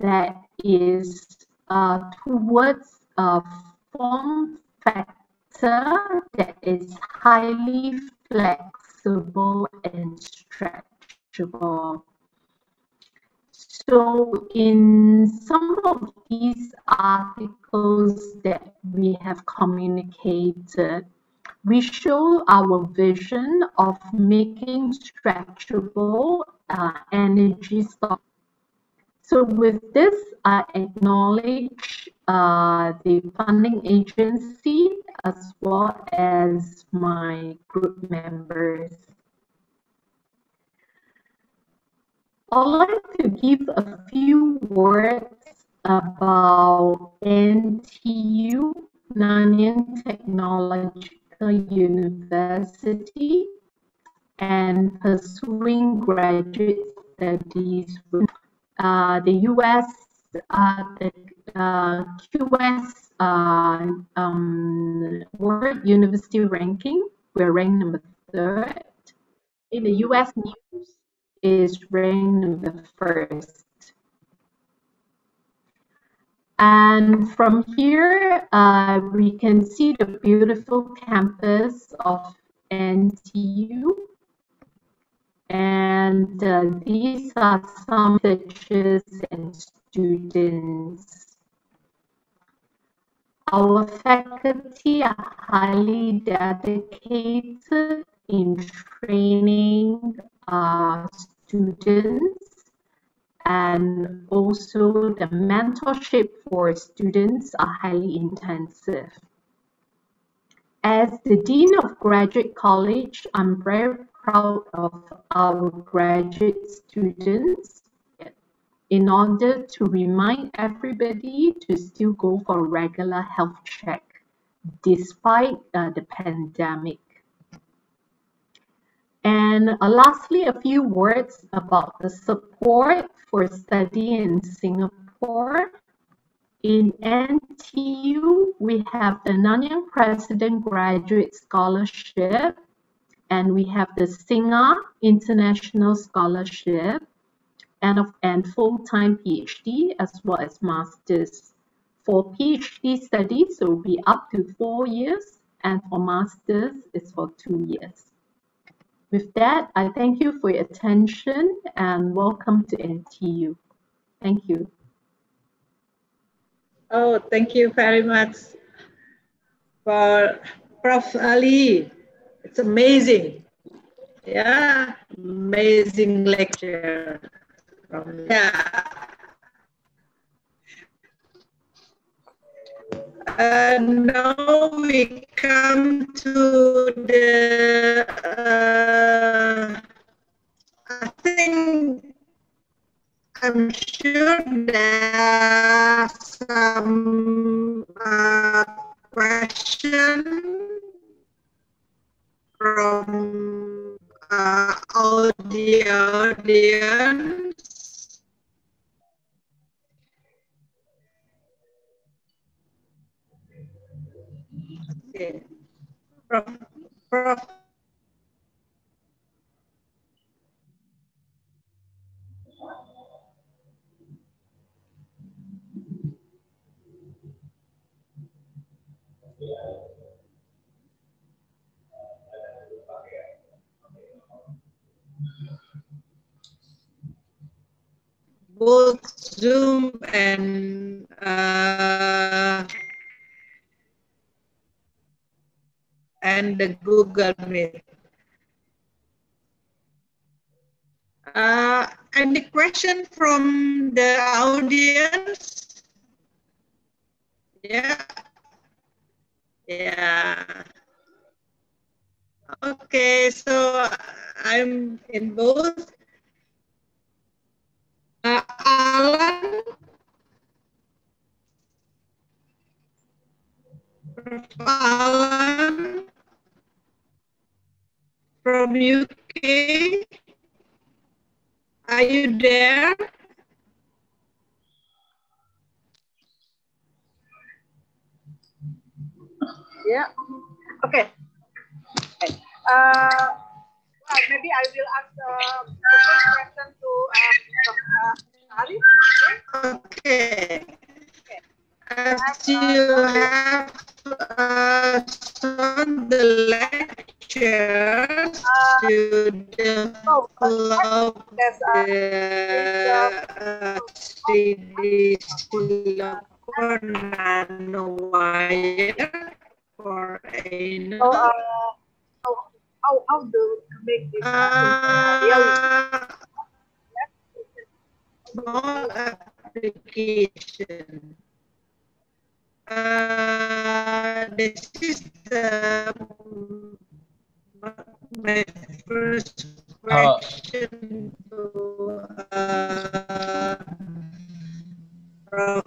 that is uh, towards a form factor that is highly flexible and stretchable. So in some of these articles that we have communicated, we show our vision of making stretchable uh, energy stock. So with this, I acknowledge uh, the funding agency as well as my group members. I'd like to give a few words about NTU, Nanyang Technological University, and pursuing graduate studies with the US, uh, the uh, QS uh, um, World University ranking. We're ranked number third. In the US news, is ranked number first. And from here, uh, we can see the beautiful campus of NTU. And uh, these are some teachers and students. Our faculty are highly dedicated in training uh, students and also the mentorship for students are highly intensive. As the Dean of Graduate College, I'm very proud of our graduate students in order to remind everybody to still go for regular health check despite uh, the pandemic. And uh, lastly, a few words about the support for study in Singapore. In NTU, we have the Nanyang President Graduate Scholarship, and we have the SINGA International Scholarship, and, of, and full-time PhD as well as master's. For PhD studies, it will be up to four years, and for master's, it's for two years. With that, I thank you for your attention and welcome to NTU. Thank you. Oh, thank you very much for Prof. Ali. It's amazing. Yeah, amazing lecture. From, yeah. Uh, now we come to the, uh, I think, I'm sure there are some uh, question from uh, audio audience. Okay. Prof, Prof. both Zoom and uh, and the Google Meet. Uh, any question from the audience? Yeah. Yeah. Okay, so I'm in both. Uh, Alan, Alan from UK. Are you there? Yeah. Okay. okay. Uh, well, maybe I will ask uh, the first question to um, uh, Ali. Okay. As you have uh, shown the lectures to develop the uh, CD silicon nanowire for a uh, how, how, how do make this uh, small application. Uh, this is the my first Uh, question to uh, Prof.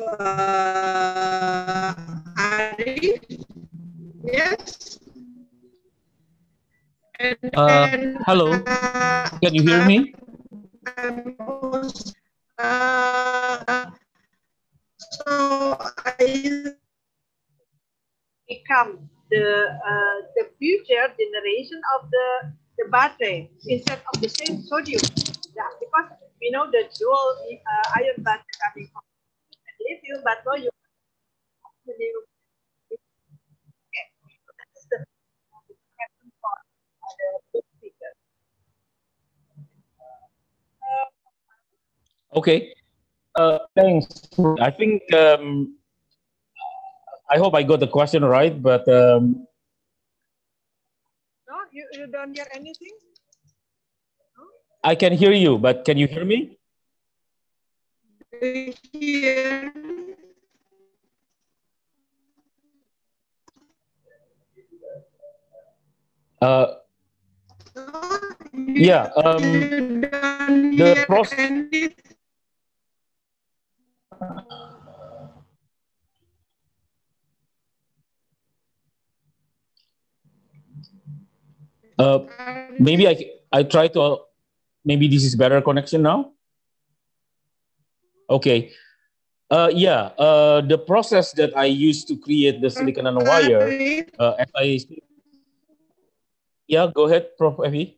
Uh, Ari. Yes. And Uh, hello. Can you hear me? Uh, so I become the uh, the future generation of the the battery instead of the same sodium. Yeah, because we know the dual uh, ion battery coming from lithium, but no you that's the question for the speaker. Okay. Uh, thanks. I think um, I hope I got the question right, but um, No, you, you don't hear anything? I can hear you. But can you hear me? Uh, yeah. Um, the process. Uh, maybe I I try to. Maybe this is better connection now. Okay. Uh, yeah. Uh, the process that I used to create the silicon nanowire. Uh, as I. Yeah. Go ahead, Prof. Evi.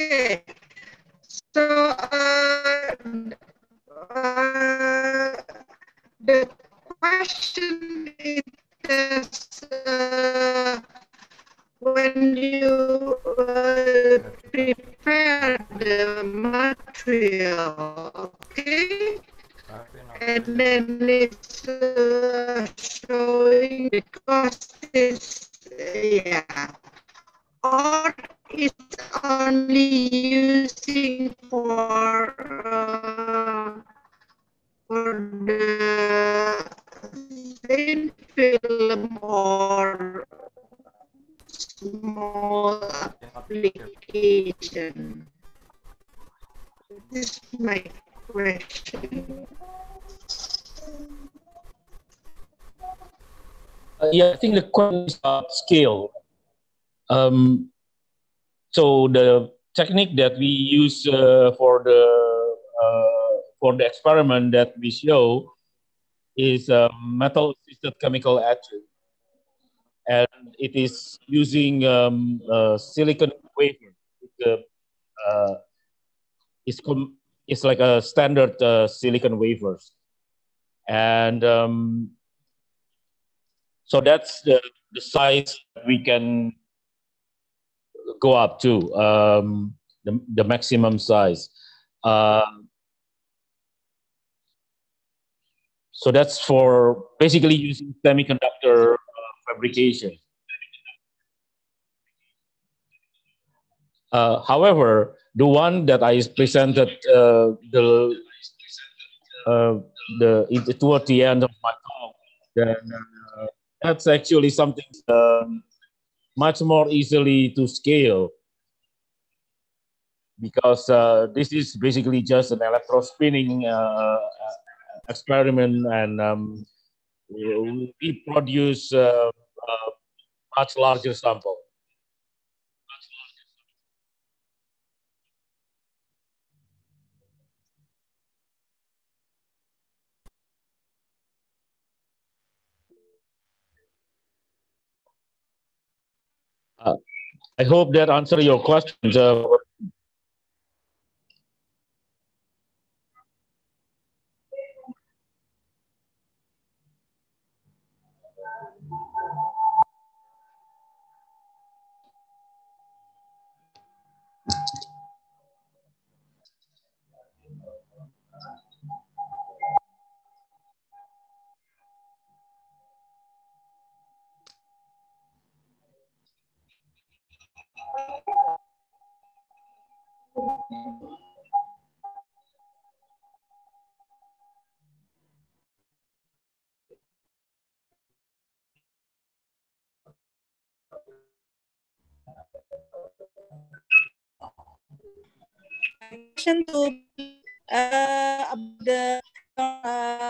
Okay. So uh, uh, the question is uh, when you uh, prepare the material, okay? And then it's uh, showing the cost is, yeah, or it's only using for, uh, for the thin film or small application? This is my question. Uh, yeah, I think the question is about scale. Um, so the technique that we use uh, for the uh, for the experiment that we show is a metal assisted chemical etching, and it is using um, uh, silicon wafer. It's, a, uh, it's, it's like a standard uh, silicon wafers, and um, so that's the, the size we can go up to um, the, the maximum size. Uh, so that's for basically using semiconductor uh, fabrication. Uh, however, the one that I presented uh, the uh, the toward the end of my talk, then uh, that's actually something um, much more easily to scale because uh, this is basically just an electrospinning uh, experiment and um, we produce uh, a much larger sample. Uh, I hope that answer your questions. Uh, question to uh, the uh,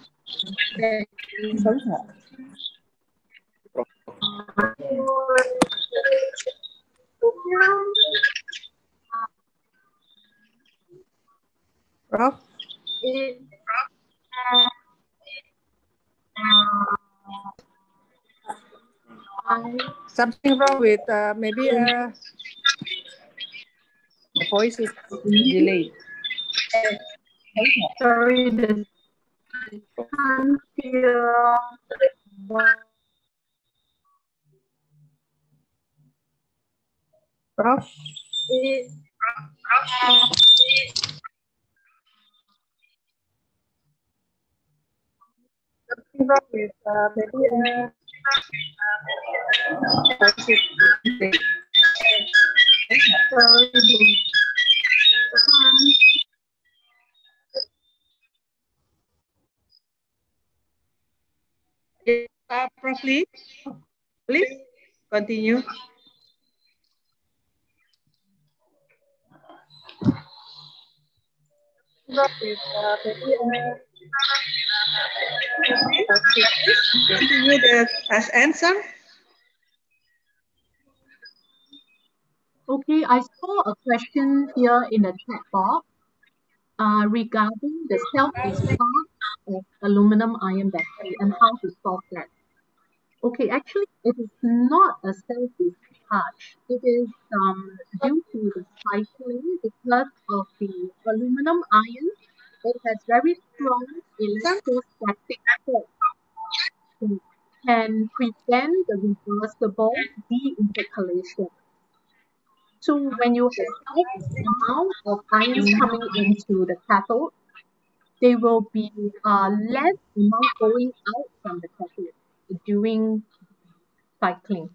It Something wrong with uh, maybe uh, voice is delayed. Sorry, the can't hear. Prof. Something wrong with uh, maybe uh, Uh, Prof. Lee, please continue. uh, uh, Continue the as answer. Okay, I saw a question here in the chat box uh, regarding the self-discharge of aluminum ion battery and how to solve that. Okay, actually, it is not a self-discharge. It is um, due to the cycling because of the aluminum ion. It has very strong electrostatic force. It can prevent the reversible de-intercalation. So when you have X amount of ions coming into the cathode, there will be uh, less amount going out from the cathode during cycling.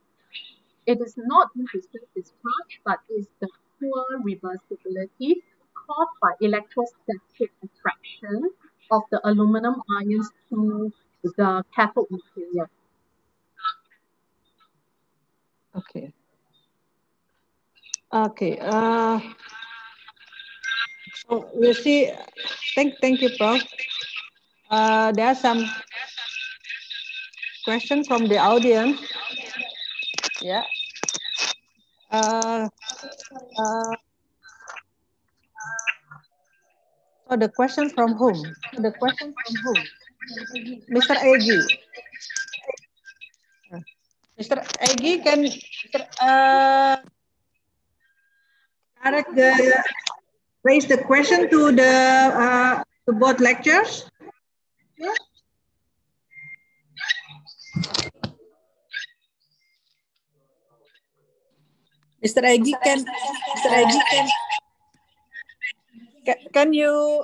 It is not due to self-discharge, but is the poor reversibility caused by electrostatic attraction of the aluminum ions to the cathode material. Okay. Okay. Uh, so we'll see. Thank, thank you, Prof. Uh, there are some questions from the audience. Yeah. Uh, uh, so the question from whom? The question from whom? Mr. Egi. Mr. Egi, can uh, direct the raise the question to the uh, to both lectures? Mr. Egi, can Mr. Can can you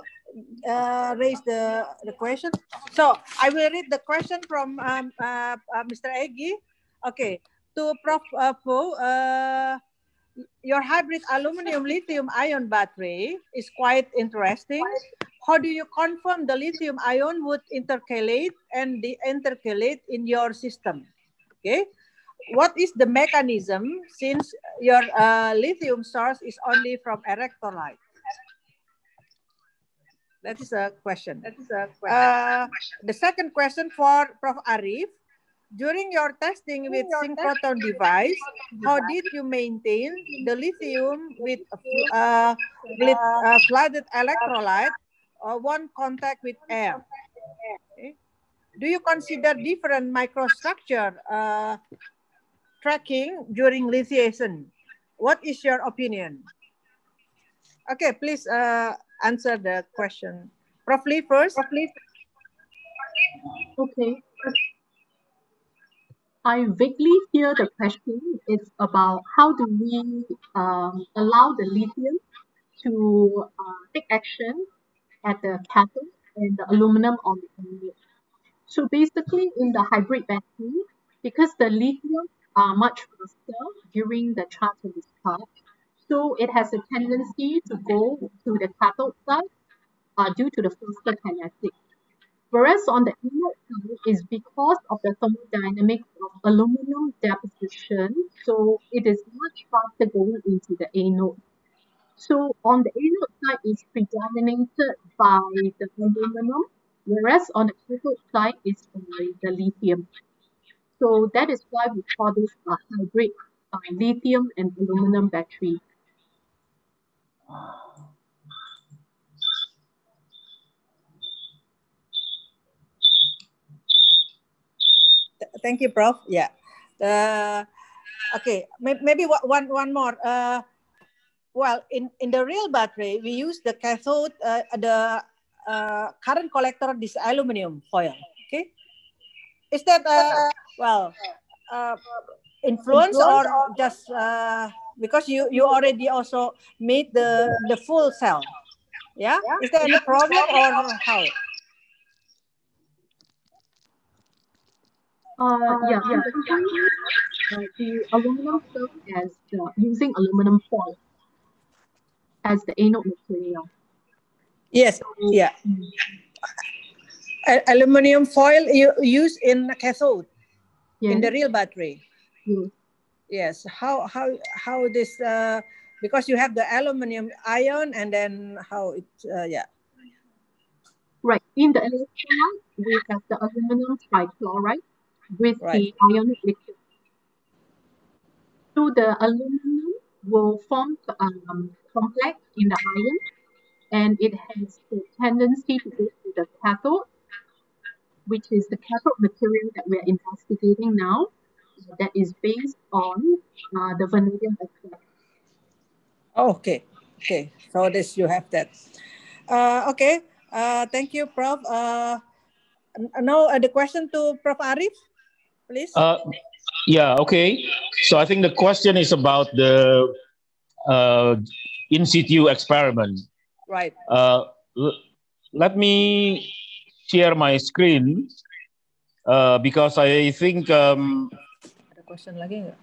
uh, raise the the question? So I will read the question from um, uh, uh, Mr. Egi. Okay, to Prof. Uh, Fu, uh, your hybrid aluminum lithium ion battery is quite interesting. How do you confirm the lithium ion would intercalate and de-intercalate in your system? Okay. What is the mechanism since your uh, lithium source is only from electrolyte? That is a question. That is a question. Uh, the second question for Prof. Arif. During your testing with synchrotron device, how did you maintain the lithium with uh, with uh, flooded electrolyte or one contact with air? Okay. Do you consider different microstructure uh, tracking during lithiation? What is your opinion? Okay, please uh, answer the question. Lee first. Lee. Okay. I vaguely hear the question is about how do we um, allow the lithium to uh, take action at the cathode and the aluminum on the anode. So basically in the hybrid battery, because the lithium are much faster during the charge and discharge, so it has a tendency to go to the cathode side uh, due to the faster kinetics. Whereas on the anode side is because of the thermodynamics of aluminum deposition, so it is much faster going into the anode. So on the anode side is predominated by the aluminum, whereas on the cathode side is by the lithium. So that is why we call this a hybrid uh, lithium and aluminum battery. Thank you, Prof. Yeah. Uh, okay, May- maybe one more. Uh, well, in, in the real battery, we use the cathode, uh, the uh, current collector, this aluminum foil. Okay. Is that, uh, well, uh, influence or just uh, because you, you already also made the, the full cell? Yeah. Is there any problem or how? Uh, yeah, uh, the aluminum film as uh, using aluminum foil as the anode material. Yes, yeah. A- aluminum foil you use in cathode in the real battery. Yes. Yes. How how how this uh because you have the aluminum ion and then how it uh, yeah. Right. In the electrolyte, we have the aluminum trichloride with Right. the ionic liquid. So the aluminum will form um, complex in the ion, and it has the tendency to go to the cathode, which is the cathode material that we're investigating now, that is based on uh, the vanadium extract. Oh, okay. Okay. So this you have that. Uh okay. Uh thank you, Prof. Uh now uh, the question to Prof. Arif, please. Uh, yeah, okay. So I think the question is about the uh, in situ experiment. right. Uh, let me share my screen uh, because I think um, Ada question lagi nggak?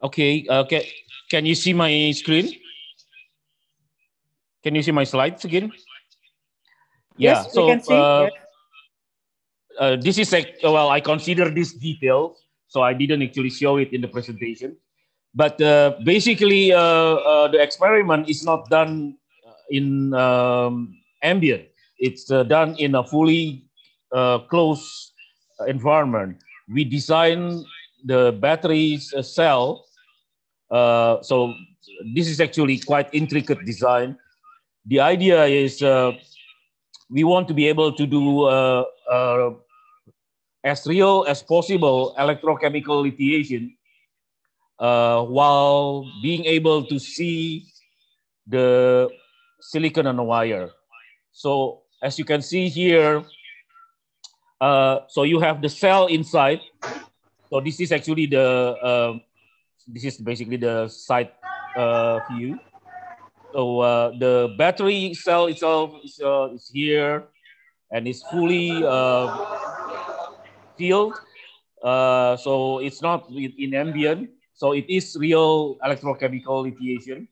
okay. Uh, can, can you see my screen? Can you see my slides again? Yeah. Yes, we so can see, uh, yes. Uh, this is like well, I consider this detail, so I didn't actually show it in the presentation. But uh, basically, uh, uh, the experiment is not done in um, ambient. It's uh, done in a fully uh, closed environment. We design the battery's uh, cell. Uh, so this is actually quite intricate design. The idea is uh, we want to be able to do uh, uh, as real as possible electrochemical lithiation uh, while being able to see the silicon on wire So as you can see here, uh, so you have the cell inside. So this is actually the uh, this is basically the side uh, view. So uh, the battery cell itself is, uh, is here and is fully uh, filled. Uh, so it's not in ambient. So it is real electrochemical lithiation.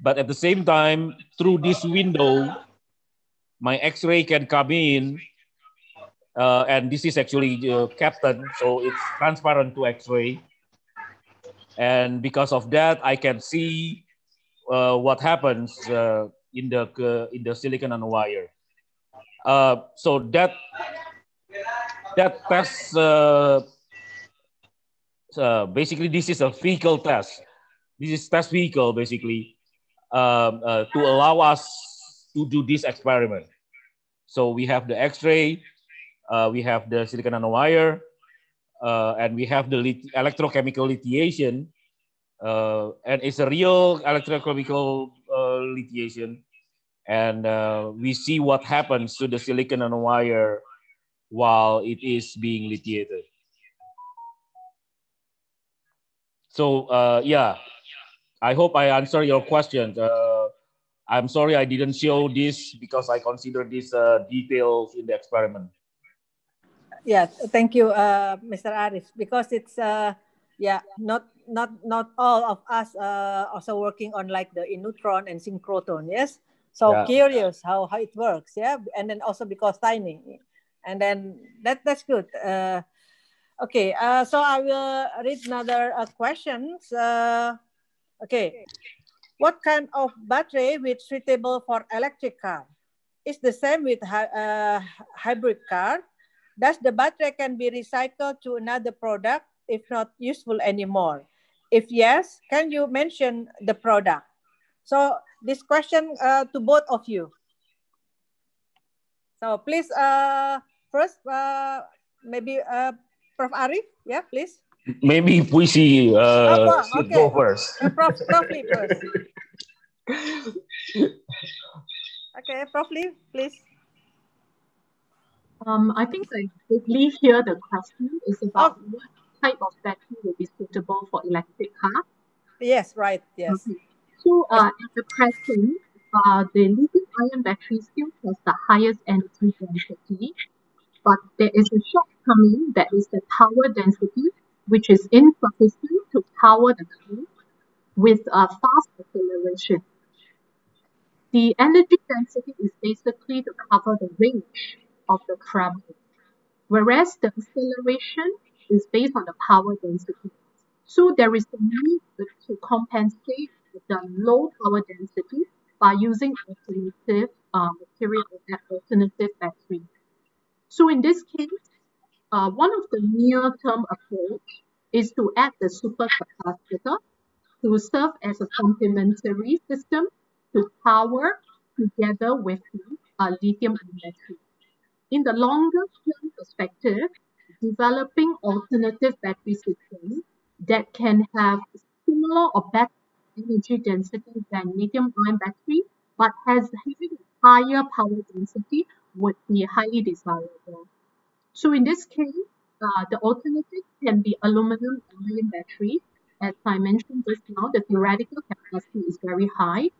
But at the same time, through this window, my X-ray can come in. Uh, and this is actually the Kapton, so it's transparent to X-ray. And because of that, I can see uh, what happens uh, in the uh, in the silicon nanowire. Uh, so that that test uh, uh, basically this is a vehicle test. This is test vehicle basically um, uh, to allow us to do this experiment. So we have the X-ray, uh, we have the silicon nanowire, uh, and we have the lit- electrochemical lithiation, uh, and it's a real electrochemical lithiation, and we see what happens to the silicon nanowire while it is being lithiated. So uh, yeah, I hope I answer your question. Uh, I'm sorry I didn't show this because I consider this uh, details in the experiment. Yeah, thank you, uh, Mr. Arif, because it's uh, yeah, not not not all of us uh, also working on like the in neutron and synchrotron. Yes, so Yeah. curious how how it works. Yeah, and then also because tiny, and then that that's good. Uh, okay, uh, so I will read another uh, questions. Uh, okay, what kind of battery which suitable for electric car? Is the same with uh, hybrid car? Does the battery can be recycled to another product if not useful anymore? If yes, can you mention the product? So this question uh, to both of you. So please, uh, first, uh, maybe uh, Prof. Arif, yeah, please. Maybe Pooi See uh, Oh, should okay. go first. Uh, Prof. Prof. Lee first. Okay, Prof. Lee, please. Um, I think I vaguely hear the question is about what type of battery will be suitable for electric car. Yes, right. Yes. Okay. So uh, at the present, uh, the lithium-ion battery still has the highest energy density, but there is a shortcoming that is the power density, which is insufficient to power the car with a fast acceleration. The energy density is basically to cover the range of the travel, whereas the acceleration is based on the power density. So there is a need to compensate the low power density by using alternative uh, material alternative battery. So in this case, uh, one of the near-term approach is to add the supercapacitor to serve as a complementary system to power together with uh, lithium battery. In the longer term perspective, developing alternative battery systems that can have similar or better energy density than lithium ion battery, but has having higher power density would be highly desirable. So in this case, uh, the alternative can be aluminum ion battery. As I mentioned just now, the theoretical capacity is very high.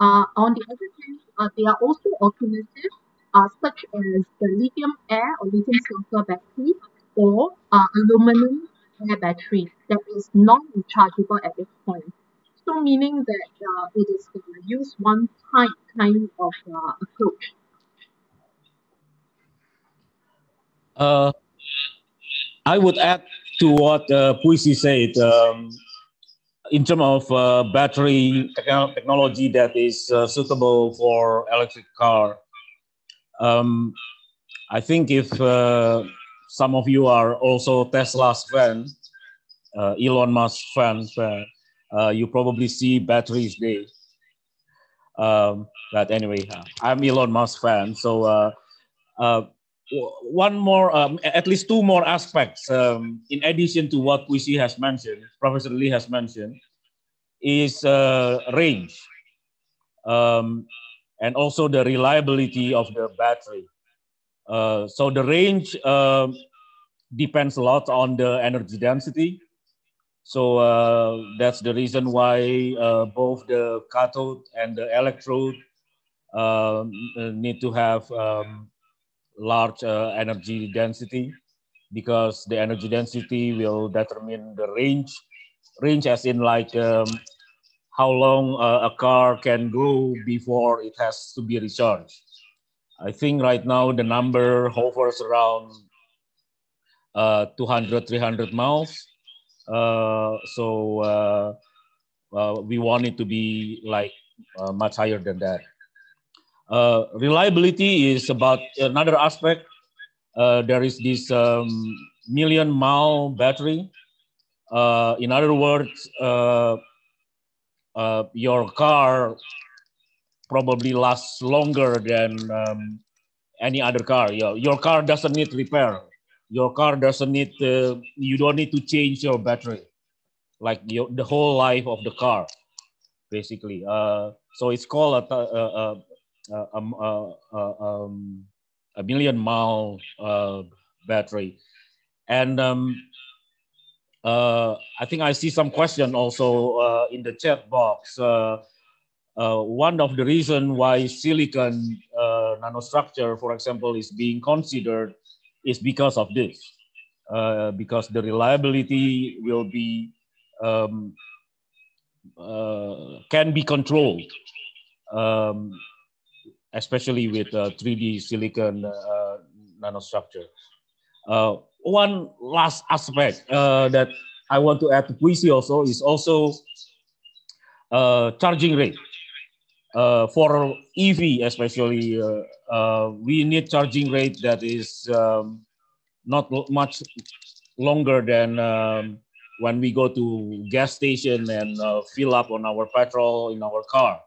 Uh, on the other hand, uh, there are also alternatives uh, such as the lithium air or lithium sulfur battery or uh, aluminum air battery that is non-rechargeable at this point. So meaning that uh, it is use one time kind of uh, approach. Uh, I would add to what uh, Pooi See said um, in terms of uh, battery technology that is uh, suitable for electric car. Um, I think if uh, some of you are also Tesla's fan, uh, Elon Musk fan, fan uh, you probably see batteries there. Um, but anyway, I'm Elon Musk fan, so one more, um, at least two more aspects, um, in addition to what Pooi See has mentioned, Professor Lee has mentioned, is uh, range, um, and also the reliability of the battery. Uh, so the range um depends a lot on the energy density. So uh, that's the reason why uh, both the cathode and the electrode um, uh, need to have um, large uh, energy density because the energy density will determine the range. Range as in like um, how long uh, a car can go before it has to be recharged. I think right now the number hovers around uh, 200, 300 miles. Uh, so uh, uh, we want it to be like uh, much higher than that. Uh, reliability is about another aspect. Uh, there is this um, million mile battery. Uh, in other words, uh, uh, your car probably lasts longer than um, any other car. Your, your car doesn't need repair. Your car doesn't need, you don't need to change your battery, like your, the whole life of the car, basically. So it's called a, a, a, a, a, um, a million mile uh, battery. And um, uh, I think I see some question also uh, in the chat box. Uh, uh, one of the reason why silicon uh, nanostructure, for example, is being considered is because of this, uh, because the reliability will be um, uh, can be controlled, um, especially with uh, 3D silicon uh, nanostructure. Uh, one last aspect uh, that I want to add to Pooi See also is also uh, charging rate. Uh, for EV especially, uh, uh, we need charging rate that is um, not much longer than um, when we go to gas station and uh, fill up on our petrol in our car,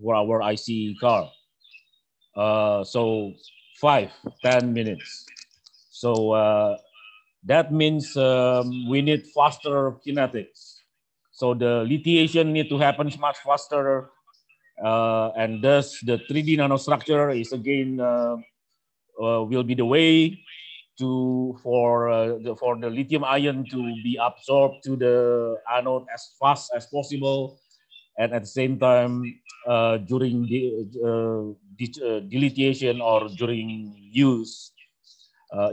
for our IC car. Uh, so five, 10 minutes. So uh, that means um, we need faster kinetics. So the lithiation need to happen much faster. Uh, and thus the 3D nanostructure is again, uh, uh, will be the way to for uh, the, for the lithium ion to be absorbed to the anode as fast as possible and at the same time uh, during the uh, uh delithiation or during use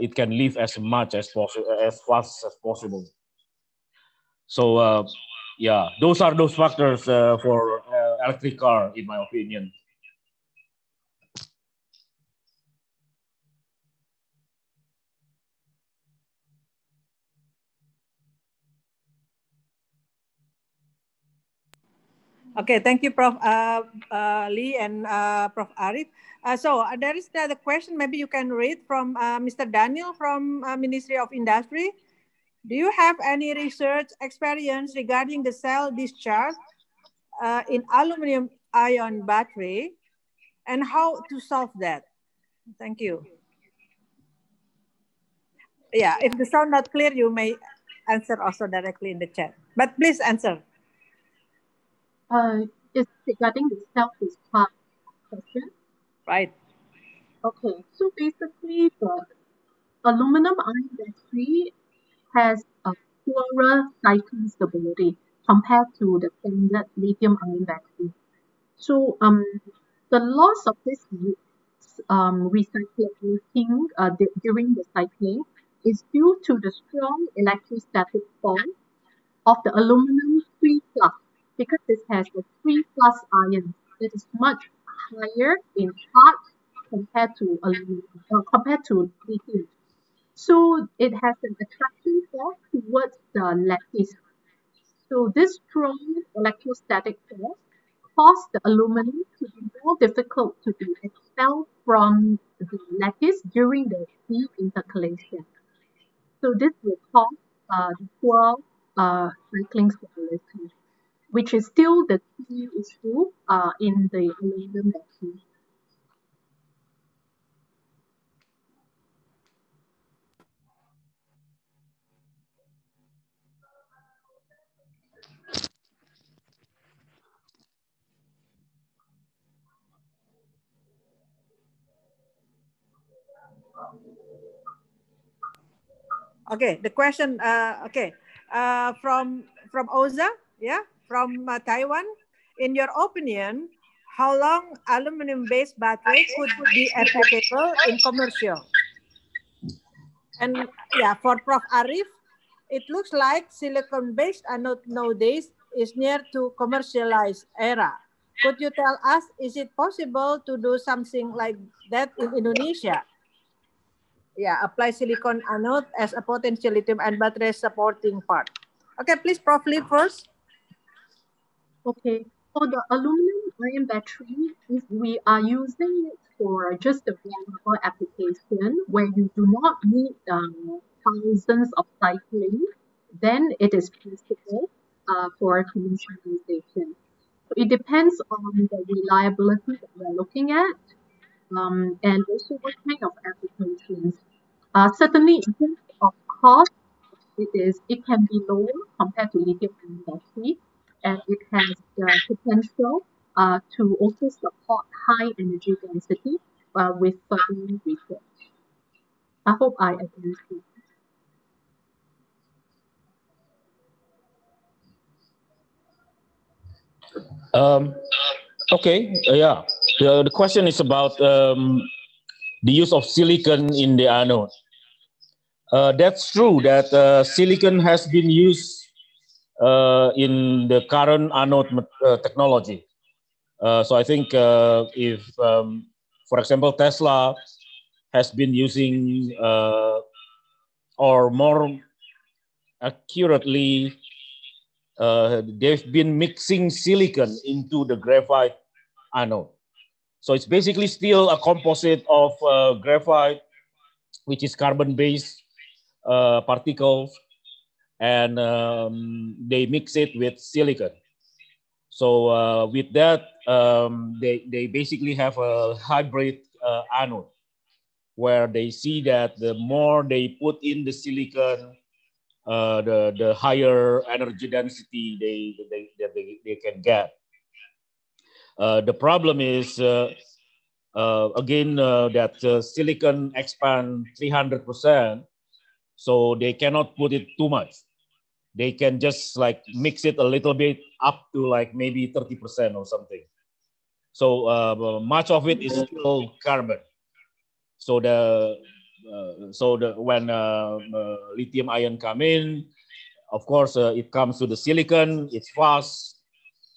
it can leave as much as possible as fast as possible. So yeah those are those factors for electric car in my opinion Okay, thank you, Prof. Uh, uh, Lee and uh, Prof. Arif. Uh, so uh, there is another question. Maybe you can read from uh, Mr. Daniel from Ministry of Industry. Do you have any research experience regarding the cell discharge in aluminum ion battery and how to solve that? Thank you. Yeah, if the sound not clear, you may answer also directly in the chat. But please answer. Uh, it's regarding the self-discharge question. Right. Okay, so basically the aluminum ion battery has a poorer cycling stability compared to the standard lithium ion battery. So um, the loss of this um, recycling uh, during the cycling is due to the strong electrostatic force of the aluminum 3 plus because this has a 3 plus ion that is much higher in charge compared to aluminum, uh, compared to lithium. So it has an attraction force towards the lattice. So this strong electrostatic force caused the aluminum to be more difficult to be expelled from the lattice during the heat intercalation. So this will cause uh, the poor uh, cycling stability which is still the key issue uh, in the aluminum battery. Okay, the question, uh, okay, uh, from from Oza, yeah, from uh, Taiwan. In your opinion, how long aluminum-based battery could be applicable in commercial? And yeah, for Prof. Arif, it looks like silicon-based anode nowadays is near to commercialized era. Could you tell us, is it possible to do something like that in Indonesia? Yeah, apply silicon anode as a potential lithium ion battery supporting part. Okay, please, Prof. Lee first. Okay, for the aluminum ion battery, if we are using it for just a wearable application where you do not need um, thousands of cycling, then it is possible uh, for commercialization. So it depends on the reliability that we're looking at um, and also what kind of applications. Uh, certainly, in terms of cost, it is it can be lower compared to lithium battery and it has the potential uh, to also support high energy density uh, with further research. I hope I addressed. Um, okay, uh, yeah. The, the question is about um, the use of silicon in the anode. Uh, that's true that uh, silicon has been used in the current anode uh, technology. Uh, so I think if, um, for example, Tesla has been using or more accurately, uh, they've been mixing silicon into the graphite anode. So it's basically still a composite of uh, graphite, which is carbon-based uh, particles, and um, they mix it with silicon. So uh, with that, um, they, they basically have a hybrid uh, anode. where they see that the more they put in the silicon, uh, the, the higher energy density they, they, they, they can get. Uh, the problem is, uh, uh again, that silicon expand 300%, so they cannot put it too much. They can just like mix it a little bit up to like maybe 30% or something. So much of it is still carbon. So the uh, so the when uh, uh, lithium ion come in, of course it comes to the silicon. It's fast,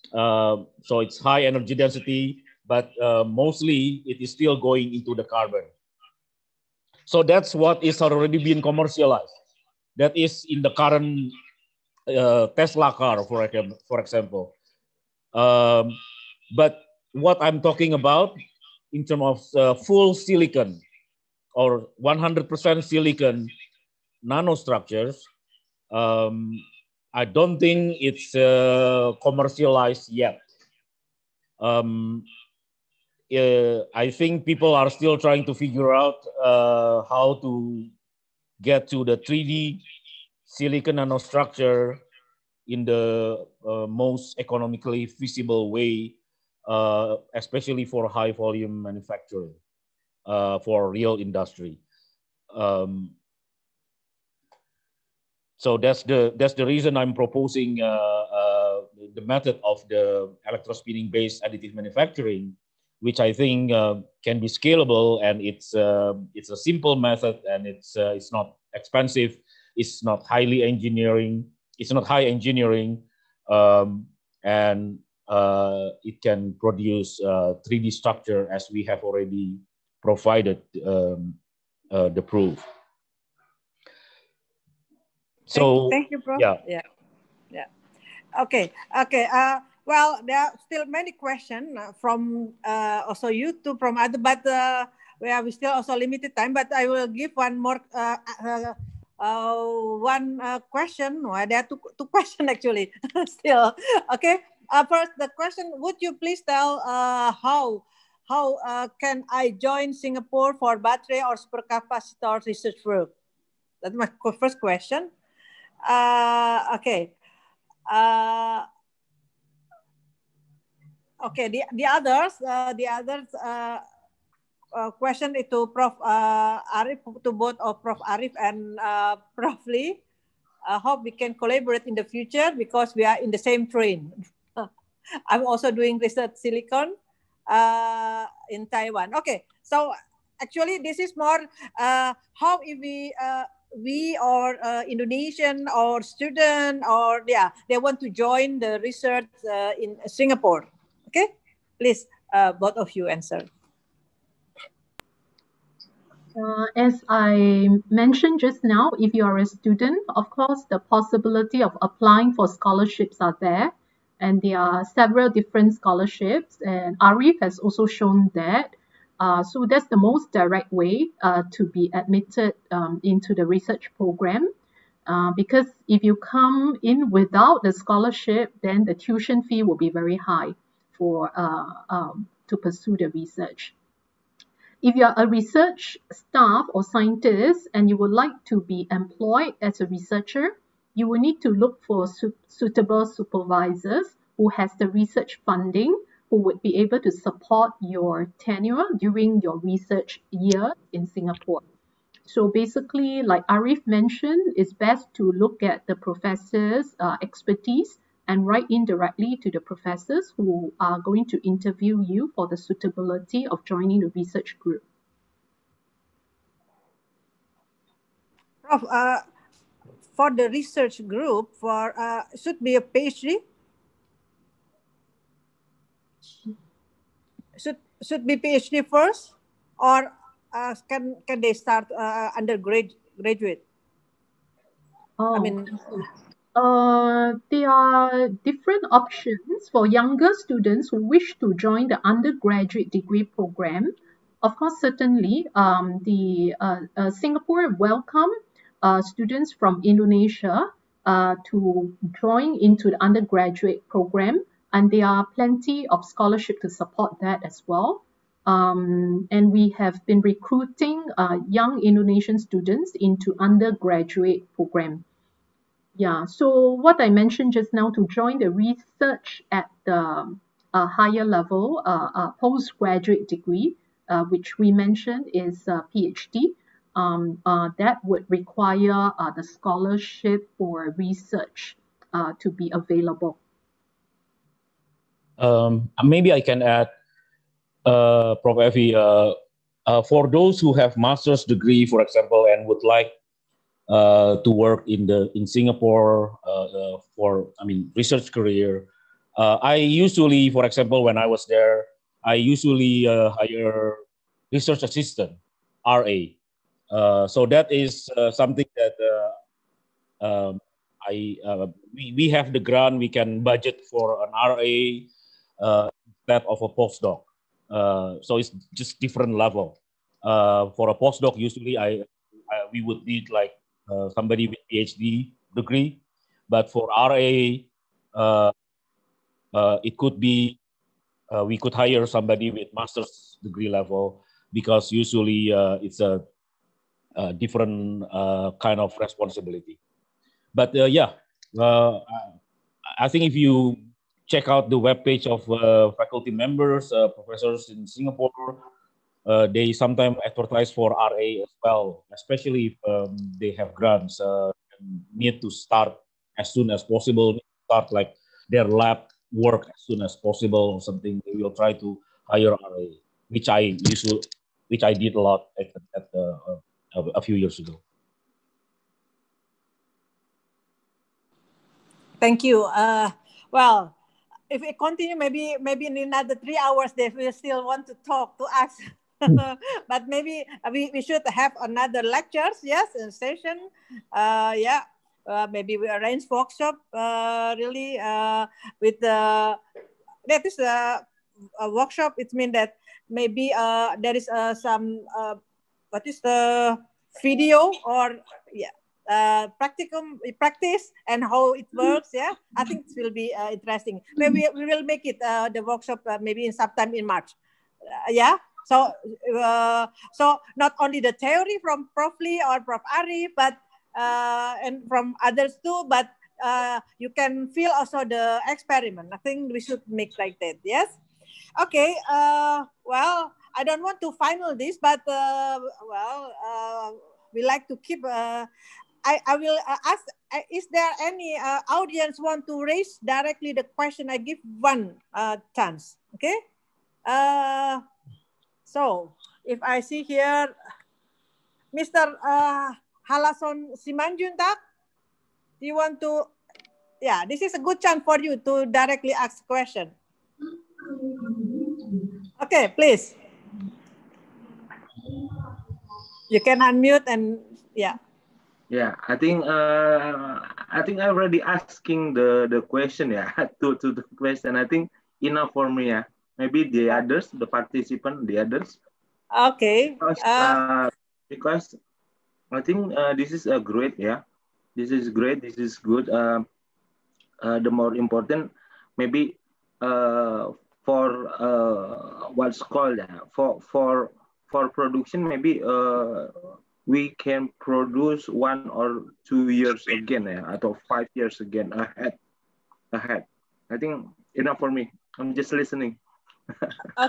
so it's high energy density, but mostly it is still going into the carbon. So that's what is already being commercialized. That is in the current uh, Tesla car, for, for example. Um, but what I'm talking about in terms of uh, full silicon, or 100% silicon nanostructures, um, I don't think it's uh, commercialized yet. Um, uh, I think people are still trying to figure out uh, how to get to the 3D silicon nanostructure in the uh, most economically feasible way, uh, especially for high volume manufacturing uh, for real industry. Um, so that's the that's the reason I'm proposing uh, uh, the method of the electrospinning based additive manufacturing, which I think uh, can be scalable and it's it's a simple method and it's it's not expensive, it's not highly engineering, it's not high engineering, um, and it can produce 3D structure as we have already provided um, uh, the proof. So thank, you, Prof. Yeah. Yeah. Yeah. Okay. Okay. Uh, well, there are still many questions uh, from uh, also YouTube from other, but uh, we are still also limited time. But I will give one more uh, uh, uh one uh, question. Well, there are two, two [LAUGHS] questions actually [LAUGHS] still. Okay. Uh, first, the question: Would you please tell uh, how how uh, can I join Singapore for battery or supercapacitor research group? That's my first question. Uh, okay. Uh, okay, the, the others, uh, the others uh, uh, question to Prof. Uh, Arif, to both of Prof. Arif and uh, Prof. Lee. I hope we can collaborate in the future because we are in the same train. [LAUGHS] I'm also doing research silicon uh, in Taiwan. Okay, so actually this is more uh, how if we uh, we or uh, Indonesian or student or yeah they want to join the research uh, in Singapore. Okay, please uh, both of you answer. Uh, as I mentioned just now, if you are a student, of course, the possibility of applying for scholarships are there and there are several different scholarships and Arif has also shown that. Uh, so that's the most direct way uh, to be admitted um, into the research program. Uh, because if you come in without the scholarship, then the tuition fee will be very high for uh, um, to pursue the research. If you are a research staff or scientist and you would like to be employed as a researcher, you will need to look for su suitable supervisors who has the research funding who would be able to support your tenure during your research year in Singapore. So basically, like Arif mentioned, it's best to look at the professor's uh, expertise and write in directly to the professors who are going to interview you for the suitability of joining the research group. Prof, uh, for the research group for uh, should be a PhD? Should should be PhD first, or uh, can can they start uh, undergraduate? Graduate? Oh, I mean, uh, there are different options for younger students who wish to join the undergraduate degree program. Of course, certainly, um, the uh, uh, Singapore welcome uh, students from Indonesia uh, to join into the undergraduate program, and there are plenty of scholarship to support that as well. Um, and we have been recruiting uh, young Indonesian students into undergraduate program. Yeah, so what I mentioned just now to join the research at the uh, higher level, uh, uh, postgraduate degree, uh, which we mentioned is PhD, um, uh, that would require the scholarship for research to be available. Um, maybe I can add, Prof. Evi, for those who have master's degree, for example, and would like uh, to work in the in Singapore uh, uh, for, I mean, research career, uh, I usually, for example, when I was there, I usually uh, hire research assistant, RA. So that is something that um, I we, we have the grant we can budget for an RA instead of a postdoc. Uh, so it's just different level. Uh, for a postdoc, usually I, I we would need like uh, somebody with PhD degree, but for RA, uh, uh, it could be uh, we could hire somebody with master's degree level because usually uh, it's a, a different kind of responsibility. But yeah, I think if you check out the webpage of faculty members, professors in Singapore, uh, they sometimes advertise for RA as well, especially if um, they have grants, uh, need to start as soon as possible, start like their lab work as soon as possible or something. They will try to hire RA, which I usually, which I did a lot at, at uh, a, few years ago. Thank you. Uh, well, if we continue, maybe maybe in another three hours, they will still want to talk to us. [LAUGHS] but maybe we, we should have another lectures, yes, in session. Uh, yeah, uh, maybe we arrange workshop uh, really uh, with the that is a, a workshop. It means that maybe uh, there is uh, some uh, what is the video or yeah uh, practical practice and how it works. Yeah, I think it will be uh, interesting. Maybe we will make it uh, the workshop uh, maybe in sometime in March. Uh, yeah. So uh, so not only the theory from Prof Lee or Prof Ari, but uh, and from others too, but uh, you can feel also the experiment. I think we should make like that. Yes. Okay. Uh, well, I don't want to final this, but uh, well, uh, we like to keep. Uh, I, I will uh, ask, uh, is there any uh, audience want to raise directly the question? I give one uh, chance, okay? Uh, so, if I see here, Mr. Uh, Halason Simanjuntak, do you want to, yeah, this is a good chance for you to directly ask question. Okay, please. You can unmute and, yeah. Yeah, I think uh, I think I already asking the the question yeah [LAUGHS] to to the question. I think enough for me yeah. Maybe the others, the participant, the others. Okay. Because, Uh, uh, because I think uh, this is a great yeah. This is great. This is good. Uh, uh, the more important, maybe uh, for uh, what's called uh, for for for production, maybe uh, we can produce one or two years again, yeah, or five years again ahead. Ahead. I think enough for me. I'm just listening.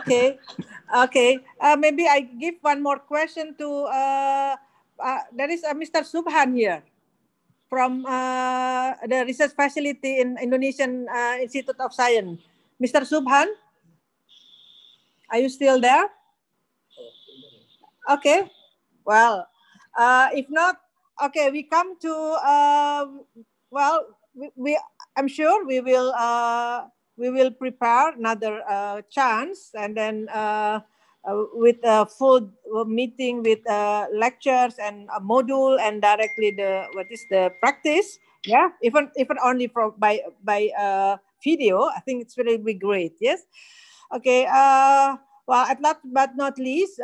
Okay. Okay. Uh, maybe i give one more question to uh, uh, there is uh, mr subhan here from uh, the research facility in indonesian uh, institute of science. Mr subhan are you still there? Okay. Well if not okay we come to well we, we i'm sure we will we will prepare another uh, chance and then uh, uh, with a full meeting with uh, lectures and a module and directly the what is the practice. Yeah even even only from by by uh, video i think it's really be great yes. Okay well at last but not least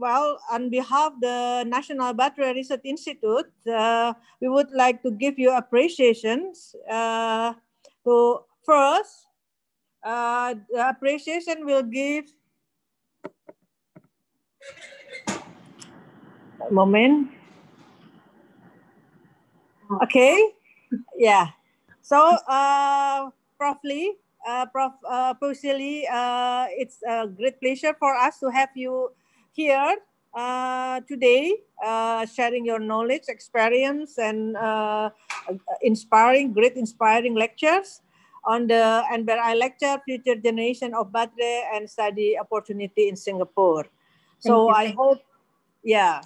well, on behalf of the National Battery Research Institute, we would like to give you appreciations to First, uh, the appreciation will give a moment. Okay, yeah. So, uh, Profly, uh, Prof. Uh, uh, it's a great pleasure for us to have you here uh, today, uh, sharing your knowledge, experience, and uh, inspiring, great inspiring lectures on the NBRI lecture, Future Generation of Battery and Study Opportunity in Singapore. so you. I hope, yeah.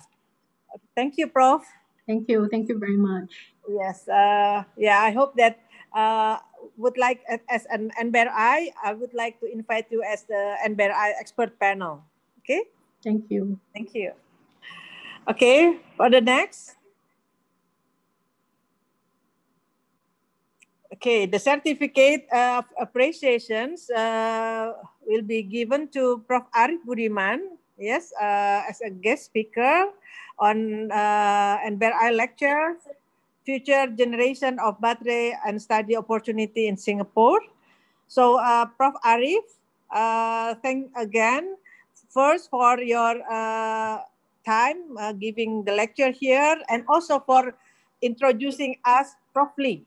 Thank you, Prof. Thank you. Thank you very much. Yes, uh, yeah, I hope that uh, would like as an NBRI, I I would like to invite you as the NBRI expert panel. Okay. Thank you. Thank you. Okay, for the next. Okay, the certificate of appreciations uh, will be given to Prof. Arif Budiman, yes, uh, as a guest speaker on uh, NBRI lecture, Future Generation of Battery and Study Opportunity in Singapore. So, uh, Prof. Arif, uh, thank again first for your uh, time uh, giving the lecture here and also for introducing us properly.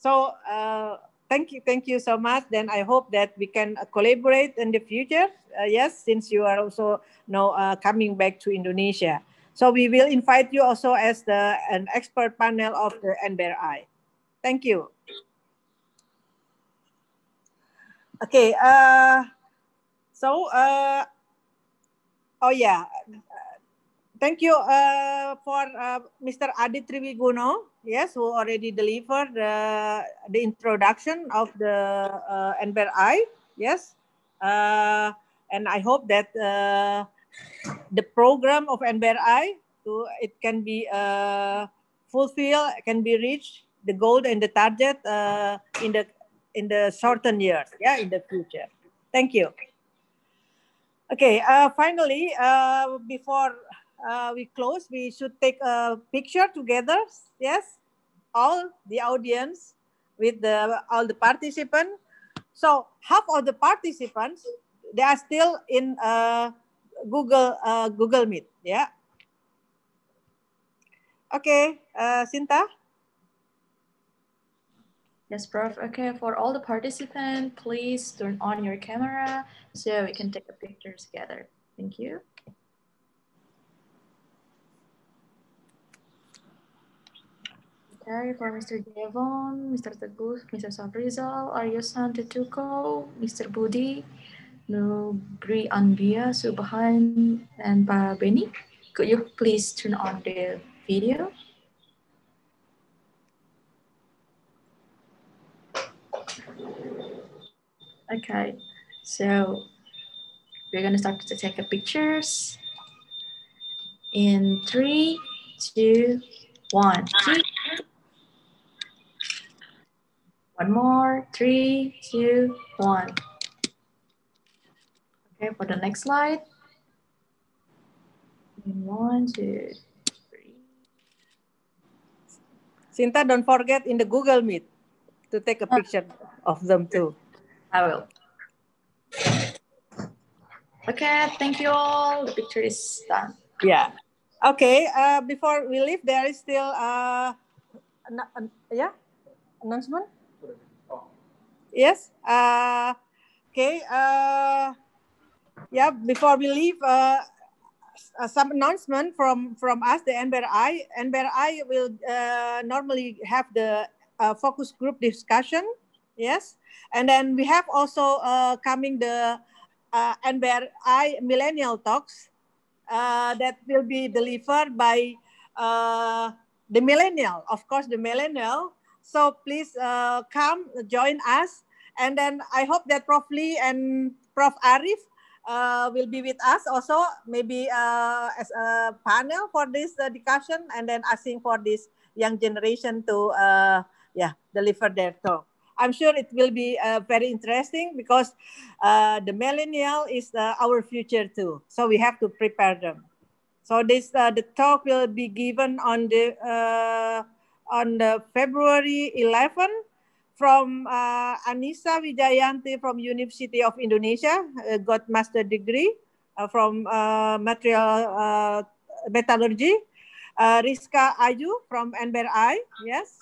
So uh, thank you, thank you so much. Then I hope that we can uh, collaborate in the future. Uh, yes, since you are also now uh, coming back to Indonesia. So we will invite you also as the an expert panel of the NBRI. Thank you. Okay. Uh, so Oh yeah, thank you uh, for uh, Mr. Adi Triwigono, yes, who already delivered uh, the introduction of the uh, NBRI, yes. Uh, and I hope that uh, the program of NBRI, to, it can be uh, fulfilled, can be reached, the goal and the target in the in the shortened years, yeah, in the future. Thank you. Okay, finally, before uh, we close, we should take a picture together. Yes, all the audience with the all the participants. So half of the participants they are still in uh, Google uh, Google Meet. Yeah. Okay, uh, Sinta. Yes, Prof. Okay, for all the participants, please turn on your camera so we can take a picture together. Thank you. For Mr. Devon, Mr. Teguh, Mr. Safrizal, Aryosan Tetuko, Mr. Budi, Nubri Anbia, Subhan, and Pa Beni, could you please turn on the video? Okay, so we're gonna start to take a pictures. In three, two, one. Three. One more, three, two, one. Okay, for the next slide. One, two, Sinta, don't forget in the Google Meet to take a picture of them too. I will. Okay, thank you all. The picture is done. Yeah. Okay. Uh, before we leave, there is still uh, an, an, yeah announcement. Yes. Uh, okay. Uh, yeah. Before we leave, uh, uh, some announcement from from us, the NBRI. NBRI will uh, normally have the uh, focus group discussion. Yes, and then we have also uh, coming the uh, NBRI Millennial Talks uh, that will be delivered by uh, the millennial, of course, the millennial. So please uh, come join us. And then I hope that Prof. Lee and Prof. Arif uh, will be with us also, maybe uh, as a panel for this uh, discussion, and then asking for this young generation to uh, yeah deliver their talk. I'm sure it will be uh, very interesting because the millennial is our future too. So we have to prepare them. So this the talk will be given on the on the February 11 from uh, Anissa Wijayanti from University of Indonesia, got master degree from material metallurgy. Uh, Rizka Ayu from NBRI, yes.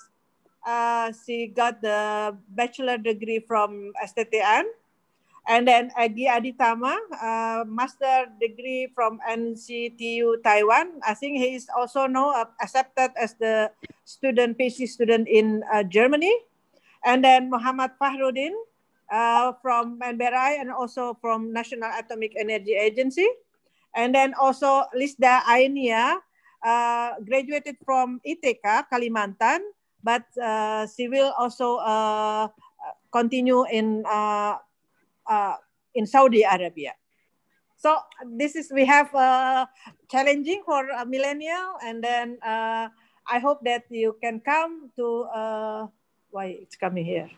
Uh, she got the bachelor degree from STTN. And then Agi Aditama, uh, master degree from NCTU Taiwan. I think he is also now uh, accepted as the student, PhD student in uh, Germany. And then Muhammad Fahrudin uh, from NBRI and also from National Atomic Energy Agency. And then also Lisda Ainia, uh, graduated from ITK, Kalimantan, but uh, she will also uh, continue in uh, in Saudi Arabia. So this is we have uh, challenging for a millennial, and then uh, I hope that you can come to uh, why it's coming here,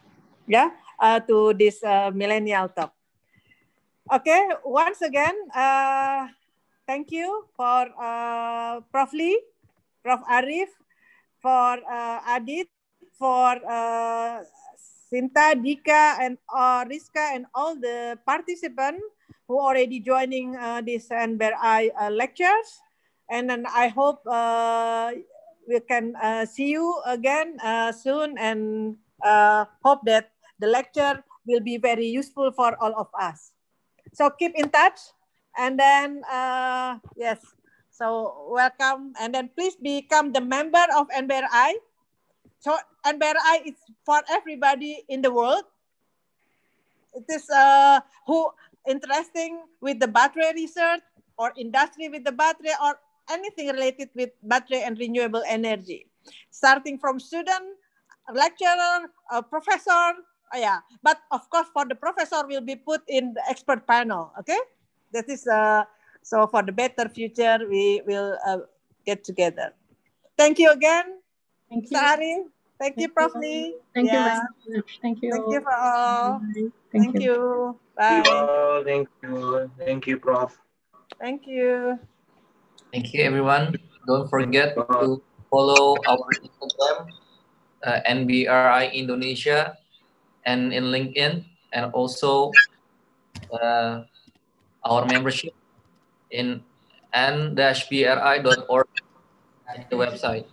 yeah, uh, to this uh, millennial talk. Okay, once again, uh, thank you for uh, Prof. Lee, Prof. Arif, for uh, Adit, for uh, Sinta, Dika, and uh, Rizka, and all the participants who already joining uh, this NBRI uh, lectures. And then I hope uh, we can uh, see you again uh, soon and uh, hope that the lecture will be very useful for all of us. So keep in touch. And then, uh, yes, so welcome. And then please become the member of NBRI. So NBRI is for everybody in the world. It is uh, who interesting with the battery research or industry with the battery or anything related with battery and renewable energy. Starting from student, lecturer, a professor, uh, yeah. But of course, for the professor will be put in the expert panel, okay? That is, uh, so for the better future, we will uh, get together. Thank you again. Thank you. Sari. Thank, you, Prof. Lee. Thank Yeah. you very much. Thank you. Thank you for all. Thank Thank you. You Bye. Thank you. Thank you, Prof. Thank you. Thank you, everyone. Don't forget to follow our Instagram, uh, NBRI Indonesia, and in LinkedIn, and also uh, our membership in n-bri.org at the website.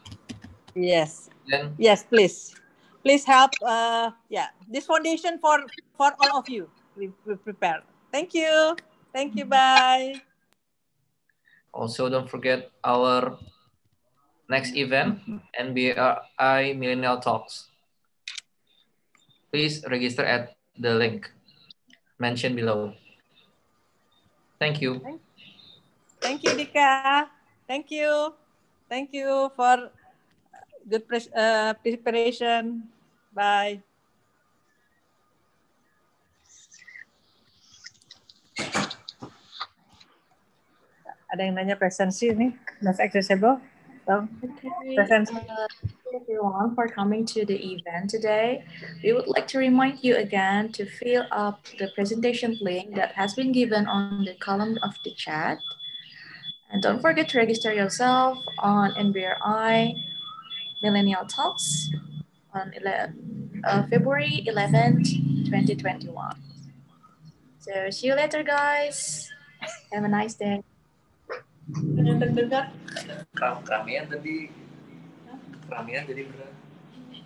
Yes. Then Yes, please. Please help. Uh, yeah, this foundation for for all of you. We, we prepare. Thank you. Thank you. Bye. also don't forget our next event, NBRI Millennial Talks. Please register at the link mentioned below. Thank you. Thank you, Dika. Thank you. Thank you for good pres- uh, preparation. Bye. Ada yang nanya presensi nih, not accessible? So, presensi. Uh, thank you everyone for coming to the event today. We would like to remind you again to fill up the presentation link that has been given on the column of the chat. And don't forget to register yourself on NBRI Millennial Talks on ele- uh, February 11th, 2021. So see you later, guys. Have a nice day. Keram- Keramaian tadi, keramaian jadi berat.